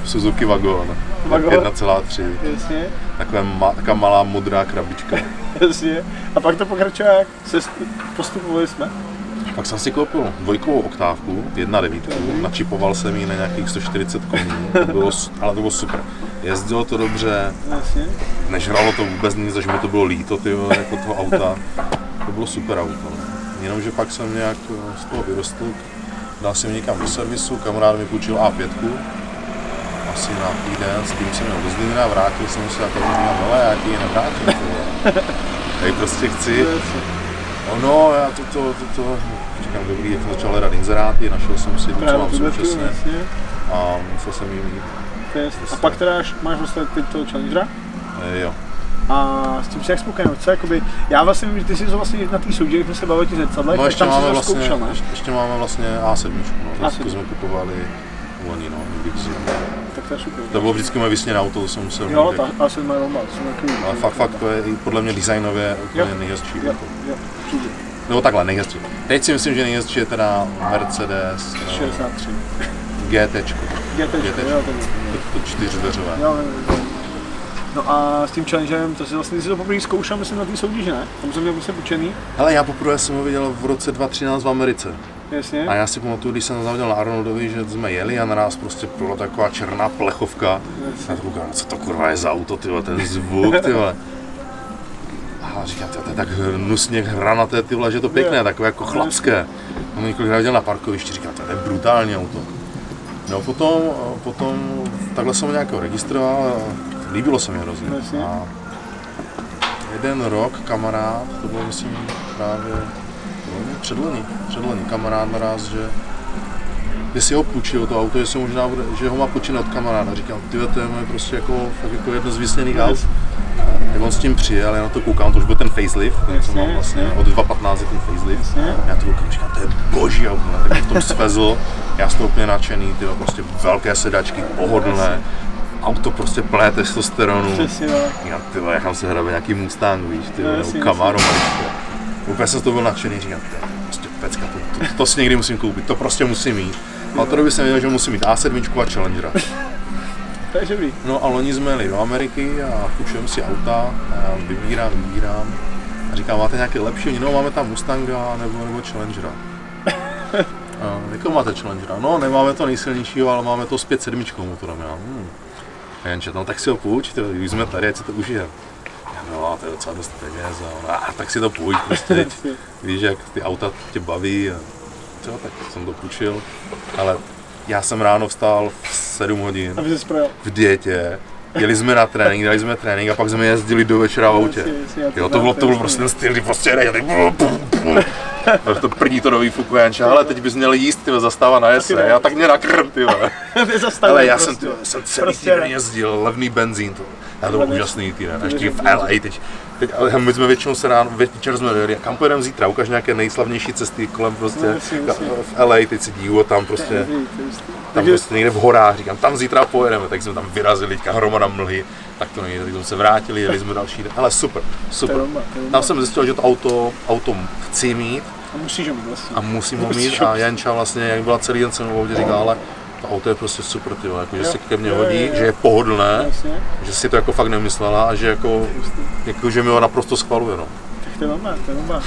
B: Suzuki Wagon,
A: Wagon?
B: 1,3.
A: Jasně,
B: Taková, ma, taková malá modrá krabička.
A: jasně. A pak to pokračuje jak? Se postupovali jsme?
B: Pak jsem si koupil dvojkovou oktávku, jedna devítku, načipoval jsem ji na nějakých 140 koní, to bylo, ale to bylo super. Jezdilo to dobře,
A: Jasně.
B: nežralo to vůbec nic, až mi to bylo líto, ty jako toho auta. To bylo super auto. No. Jenomže pak jsem nějak eh, z toho vyrostl, dal jsem někam do servisu, kamarád mi půjčil A5, asi na týden, s tím jsem měl do Zlína, vrátil jsem se a to říkám, hele, já ti ji nevrátím, ji prostě chci. No, no, já to, to, to, to říkám, dobrý, jak jsem začal hledat inzeráty, našel jsem si tu, co mám současně a musel jsem.
A: To je- A pak teda máš vlastně teď toho Challengera?
B: E, jo.
A: A s tím si jak spokojený, co jakoby, já vlastně vím, že ty jsi vlastně na té soutěži, když jsme se bavili o těch zrcadlech,
B: No
A: tak
B: ještě
A: tam
B: máme, vlastně,
A: zkoušel, ne?
B: ještě, ještě máme vlastně A7, no,
A: A7.
B: to jsme kupovali loni, no, někdy v zimě.
A: Tak to je super.
B: To bylo vždycky moje vysněné auto, to jsem musel
A: Jo,
B: mít,
A: ta
B: jako,
A: A7 je takový.
B: ale fakt, fakt, to je i podle mě designově úplně nejhezčí
A: Jo,
B: auto.
A: jo, určitě.
B: Nebo takhle, nejhezčí. Teď si myslím, že nejhezčí je teda Mercedes eh,
A: 63.
B: GT,
A: GT, jo, to je.
B: to, to čtyřdveřové.
A: Jo, jo, jo. No a s tím challengerem, to si vlastně jsi to poprvé zkoušel, myslím, na té soutěži, ne? Tam jsem měl vlastně učený,
B: Hele, já poprvé jsem ho viděl v roce 2013 v Americe.
A: jasně.
B: A já si pamatuju, když jsem závodil na Arnoldovi, že jsme jeli a na nás prostě byla taková černá plechovka. Já to koukám, co to kurva je za auto, ty vole, ten zvuk, ty vole. A říkám, to je tak hnusně hranaté, ty vole, že je to pěkné, takové jako chlapské. A několikrát viděl na parkovišti, říkám, to je brutální auto. No potom, potom takhle jsem ho nějak registroval a líbilo se mi hrozně.
A: Jasně.
B: A jeden rok kamarád, to bylo myslím právě loni, předloni, předloni kamarád naraz, že že si ho půjčil to auto, že, se možná bude, že ho má půjčené od kamaráda. Říkám, ty to je moje prostě jako, fakt jako jedno z vysněných aut. Jak on s tím přijel, já na to koukám, to už byl ten facelift, ten, co mám vlastně od 2.15 je ten facelift. Já to koukám, říkám, to je boží auto, tak mě v tom svezl, já jsem to úplně nadšený, ty prostě velké sedačky, pohodlné, auto prostě plné testosteronu.
A: Přesně.
B: Já ty vole, jak se hrabe nějaký Mustang, víš, ty
A: No,
B: vole, nebo Camaro. Úplně jsem toho byl nadšený, říkám, to je prostě pecka, to, to, to, si někdy musím koupit, to prostě musím mít. A to doby jsem věděl, že musím mít A7 a Challengera.
A: To je dobrý.
B: No a loni jsme jeli do Ameriky a půjčujeme si auta, a já vybírám, vybírám. A říkám, máte nějaké lepší? No, máme tam Mustanga nebo, nebo Challengera. A, jakou máte Challengera? No, nemáme to nejsilnějšího, ale máme to s 5.7 motorem. Já, hmm. A Jenče, no tak si ho půjč, ty, už jsme tady, ať si to užijeme. Já jo, to je docela dost peněz, a ona, a tak si to půjď, prostě, teď, víš, jak ty auta tě baví, a co, tak jsem to půjčil, ale já jsem ráno vstal v 7 hodin v dietě, jeli jsme na trénink, dali jsme trénink a pak jsme jezdili do večera v autě.
A: To
B: Jo, to bylo,
A: to
B: to
A: je
B: byl prostě ten styl, kdy prostě jede, ty to, to první to nový Fukujanče, ale teď bys měl jíst, ty zastává na jese, já tak mě nakrm, ty Ale já
A: prostě.
B: jsem, ty, jsem celý
A: Prostě
B: týden jezdil, levný benzín, to, já to byl úžasný týden, ještě v LA teď, teď, ale my jsme většinou se ráno, večer jsme jeli, kam pojedeme zítra, ukáž nějaké nejslavnější cesty kolem prostě
A: No,
B: v LA, teď si dívu, tam prostě, tam prostě někde v horách, říkám, tam zítra pojedeme, tak jsme tam vyrazili, teďka hromada mlhy, tak to nejde, tak jsme se vrátili, jeli jsme další den, ale super, super. Tam jsem zjistil, že to auto, auto chci mít.
A: A musíš ho mít vlastně.
B: a musím ho mít. a Janča vlastně, jak byla celý den se mnou říká, ale to auto je prostě super, ty jako, že se ke mně hodí,
A: jo, jo.
B: že je pohodlné,
A: Jasně,
B: že si to jako fakt nemyslela a že jako, jako že mi ho naprosto schvaluje, no.
A: tak to je bomba, to je bomba.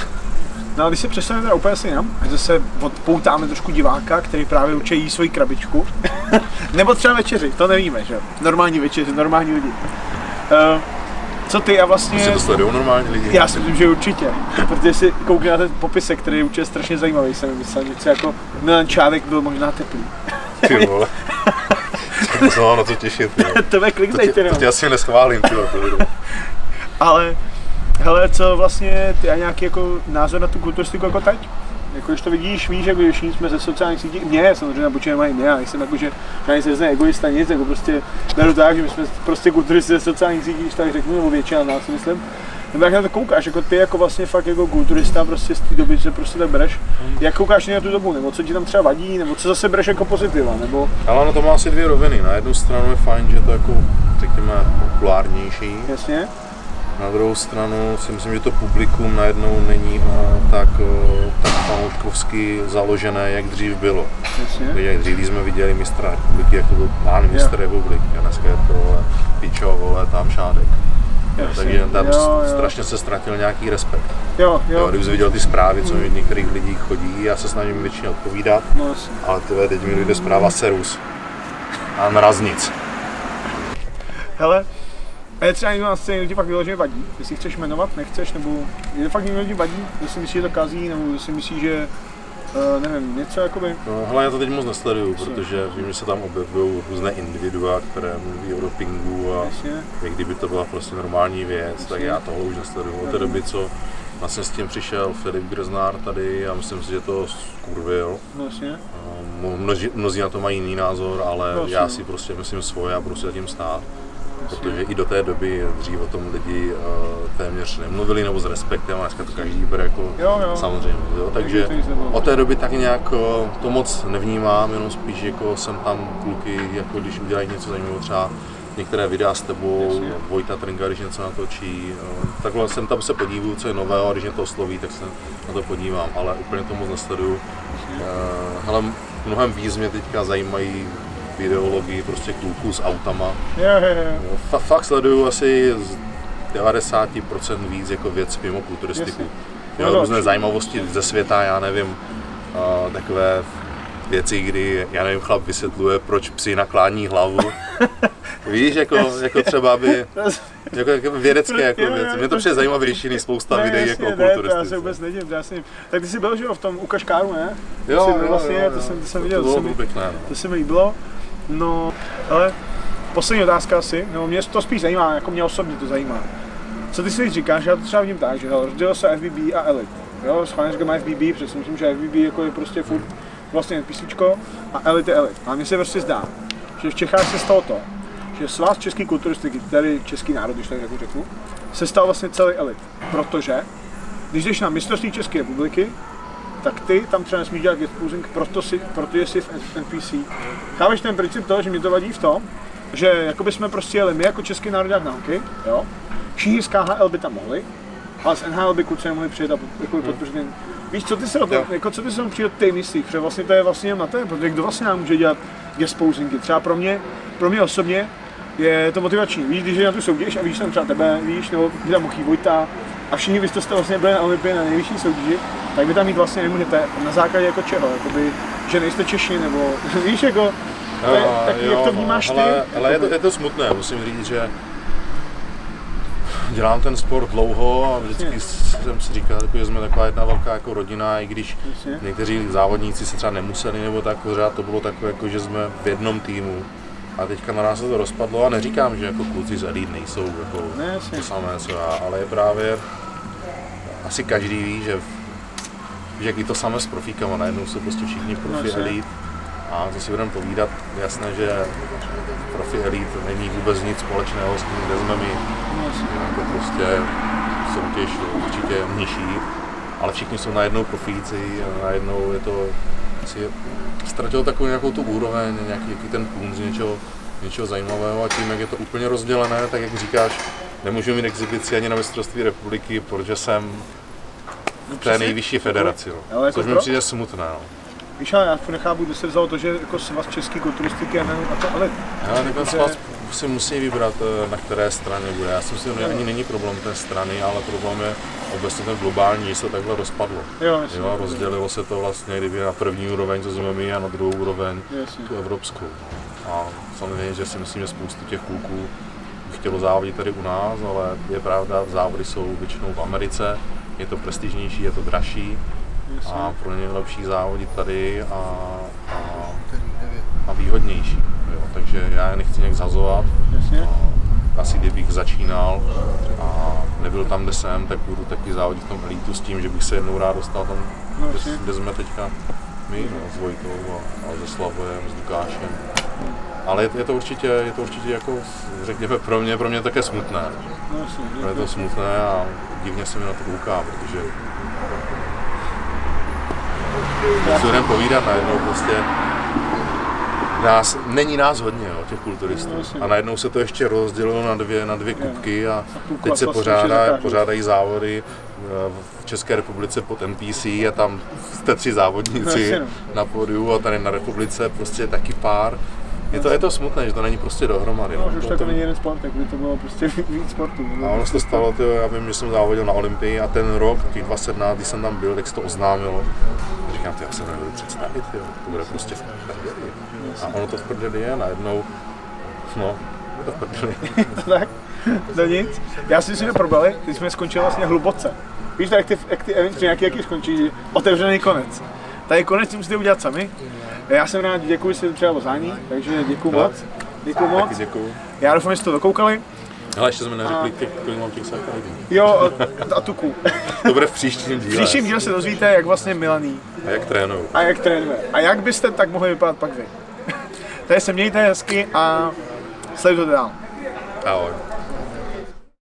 A: No a když se přestaneme teda úplně asi jinam, a zase odpoutáme trošku diváka, který právě určitě jí svoji krabičku, nebo třeba večeři, to nevíme, že. Normální večeři, normální lidi. Uh, co ty a vlastně...
B: Prostě to sledují normální lidi.
A: Já si myslím, že určitě, protože si koukne na ten popisek, který je určitě strašně zajímavý, jsem myslel, něco jako Milan Čávek byl možná teplý.
B: Ty vole. Se mám na to těšit, vole.
A: Tebe
B: To
A: kliknej, ty
B: to tě asi neschválím, ty vole, to.
A: Ale, hele, co vlastně, ty a nějaký jako názor na tu kulturistiku jako teď? Jako, když to vidíš, víš, jako všichni jsme ze sociálních sítí, mě samozřejmě napočítají mají mě, já nejsem jako, že žádný se zne egoista, nic, jako prostě beru tak, že my jsme prostě kulturisti ze sociálních sítí, když tak řeknu, nebo většina nás myslím. Nebo jak na to koukáš, jako ty jako vlastně fakt jako kulturista prostě z té doby, že prostě tak bereš, jak koukáš na tu dobu, nebo co ti tam třeba vadí, nebo co zase bereš jako pozitiva, nebo
B: Ale ono to má asi dvě roviny. Na jednu stranu je fajn, že to je jako, řekněme, populárnější.
A: jasně,
B: Na druhou stranu si myslím, že to publikum najednou není eh, tak, eh, tak fanouškovsky založené, jak dřív bylo.
A: jasně,
B: jak dřív jsme viděli mistra republiky, jak to byl pán mistr republiky, a dneska je to vole, pičo, vole, tam šádek. Takže tam
A: Jo, jo.
B: strašně se ztratil nějaký respekt.
A: jo,
B: Jo,
A: jo,
B: kdybych viděl ty zprávy, co mi některých lidí chodí, já se snažím většině odpovídat,
A: no
B: ale tyhle, teď mi dojde zpráva Serus. A naraznic.
A: Hele, a je třeba někdo na scéně, kdo ti fakt vyloženě vadí, jestli chceš jmenovat, nechceš, nebo je fakt někdo, kdo ti vadí, kdo si myslí, že to kazí, nebo kdo si myslí, že, uh, nevím, něco jakoby,
B: No, hele, já to teď moc nesleduju, protože vím, že se tam objevují různé individua, které mluví o dopingu a
A: jasně,
B: jak kdyby to byla prostě normální věc, tak já tohle už nesleduju. Od té doby, co vlastně s tím přišel Filip Grznár tady a myslím si, že to skurvil.
A: no jasně,
B: No, Mnozí, mnozí na to mají jiný názor, ale
A: Vlastně.
B: já si prostě myslím svoje a budu si za tím stát. Protože i do té doby dřív o tom lidi uh, téměř nemluvili nebo s respektem a dneska to každý bere jako
A: Jo, jo.
B: samozřejmě. Jo? Takže od té doby tak nějak uh, to moc nevnímám, jenom spíš jako jsem tam kluky, jako když udělají něco zajímavého, třeba některé videa s tebou,
A: Jasně.
B: Vojta Trnka, když něco natočí, uh, takhle jsem tam se podívu, co je nového a když mě to osloví, tak se na to podívám, ale úplně to moc nesleduju. Hele, mnohem víc mě teďka zajímají videologii prostě kluků s autama.
A: jo, jo, jo,
B: Jo, fa- fakt sleduju asi z 90% víc jako věc mimo kulturistiku.
A: Jasně.
B: Jo,
A: No, no,
B: různé zajímavosti ze světa, já nevím, uh, takové věci, kdy, já nevím, chlap vysvětluje, proč psi naklání hlavu. Víš, jako, jako třeba by, jako, jako vědecké jako věci. Mě to přijde zajímavější než spousta
A: Ne,
B: videí jako
A: ne, to já se vůbec nedivím, já si, tak ty jsi byl, že jo, v tom u Kaškáru, ne?
B: Jo,
A: Jsi
B: jo,
A: vlastně,
B: jo,
A: to
B: jo.
A: jsem, to jsem
B: To-
A: viděl,
B: to
A: to, se
B: bylo
A: mi,
B: pěkné, no.
A: to se mi líbilo, no, ale poslední otázka asi, no mě to spíš zajímá, jako mě osobně to zajímá. Co ty si říkáš, já to třeba vidím tak, že hele, rozdělil se FBB a Elite. Jo, schválně říkám FBB, protože si myslím, že FBB jako je prostě furt vlastně písničko a Elite je Elite. A mně se prostě zdá, že v Čechách se stalo to, že svaz český kulturistiky, tedy český národ, když tak jako řeknu, se stal vlastně celý elit. Protože když jdeš na mistrovství České republiky, tak ty tam třeba nesmíš dělat exposing, proto si, protože jsi v NPC. Chápeš ten princip toho, že mě to vadí v tom, že jakoby jsme prostě jeli my jako český národák na hokej, jo? Všichni z KHL by tam mohli, ale z NHL by kluci nemohli přijet a pod, jako podpořit ten. Víš, co ty o to,
B: Jo.
A: jako co ty tom přijde ty myslíš, protože vlastně to je vlastně na té, protože kdo vlastně nám může dělat exposingy. Třeba pro mě, pro mě osobně je to motivační. Víš, když je na tu soutěž a víš tam třeba tebe, víš, nebo tam Mochý Vojta a všichni vy jste vlastně byli na Olympii na nejvyšší soutěži, tak vy tam mít vlastně nemůžete na základě jako čeho, jakoby, že nejste Češi, nebo víš, jako, to je, tak jak to vnímáš ty?
B: Ale, ale je, to, je to smutné, musím říct, že dělám ten sport dlouho a vždycky jsem si říkal, že jsme taková jedna velká jako rodina, i když
A: Jasně.
B: někteří závodníci se třeba nemuseli nebo tak, pořád to bylo takové, jako, že jsme v jednom týmu. A teďka na nás se to rozpadlo a neříkám, že jako kluci z Elite nejsou jako
A: Ne,
B: to samé, co já, ale je právě, asi každý ví, že, že jak je to samé s profíkama, najednou jsou prostě všichni profi
A: jasně.
B: Elite a co si budeme povídat, jasné, že profi Elite není vůbec nic společného s tím, kde jsme my,
A: No,
B: jako prostě soutěž určitě nižší, ale všichni jsou najednou profíci a najednou je to, si ztratilo takovou nějakou tu úroveň, nějaký, nějaký ten punc něčeho, něčeho zajímavého a tím, jak je to úplně rozdělené, tak jak říkáš, nemůžu mít exibici ani na mistrovství republiky, protože jsem
A: No,
B: v té
A: přesně.
B: nejvyšší federaci, no.
A: Jako
B: což mi přijde smutné. No.
A: Víš, ale já furt nechápu, kde se vzalo to, že jako svaz český kulturistiky a, ne, a to, ale
B: Ale ten svaz si musí vybrat, eh, na které straně bude. Já si myslím, že ani není problém té strany, ale problém je obecně ten globální, že se takhle rozpadlo.
A: jo.
B: Jo, rozdělilo se to vlastně kdyby na první úroveň, co jsme my, a na druhou úroveň,
A: Jasně.
B: tu evropskou. A samozřejmě, že si myslím, že spoustu těch kluků by chtělo závodit tady u nás, ale je pravda, závody jsou většinou v Americe, je to prestižnější, je to dražší a pro ně je lepší závodit tady a, a, a výhodnější. Jo. Takže já je nechci nějak zhazovat. A asi kdybych začínal a nebyl tam, kde jsem, tak budu taky závodit v tom elitu s tím, že bych se jednou rád dostal tam,
A: No,
B: kde, kde jsme teďka my, no, s Vojtou a, a se Slavojem, s Lukášem. Ale je, je, to určitě, je to určitě jako, řekněme, pro mě, pro mě také smutné.
A: No,
B: je to smutné a divně se mi na to kouká, protože když si budeme povídat najednou prostě nás, není nás hodně, jo, těch kulturistů. A najednou se to ještě rozdělilo na dvě, na dvě kupky a teď se pořádá, pořádají závody eh, v České republice pod NPC a tam jste tři závodníci
A: no.
B: na pódiu a tady na republice prostě taky pár. Je to, je to smutné, že to není prostě dohromady.
A: No, že už
B: To-
A: není jeden sport, tak by to bylo prostě víc sportů.
B: a ono se to stalo, tyjo, já vím, že jsem závodil na Olympii a ten rok, těch 2017, když jsem tam byl, tak se to oznámilo. A říkám, ty, já se nebudu představit, jo. to bude prostě v prdeli. A ono to v prdeli je najednou, no, je to v prdeli.
A: tak? To nic. Já si myslím, že probali, teď jsme skončili vlastně hluboce. Víš, tak ty, jak ty eventy nějaký, jaký skončí, otevřený konec. Tady konec si musíte udělat sami. Já jsem rád, děkuji, že jste třeba pozvání, takže děkuji
B: Jo.
A: moc. Děkuji
B: Taky
A: moc.
B: děkuju.
A: Já doufám, že jste to dokoukali.
B: Ale ještě jsme neřekli, těch, kolik mám těch sakaridů.
A: Jo, a tuku.
B: To bude v příštím díle.
A: V příštím díle se dozvíte, jak vlastně Milaný
B: A jak trénuju.
A: a jak trénuje. A jak byste tak mohli vypadat pak vy. Takže se mějte hezky a sledujte dál.
B: Ahoj.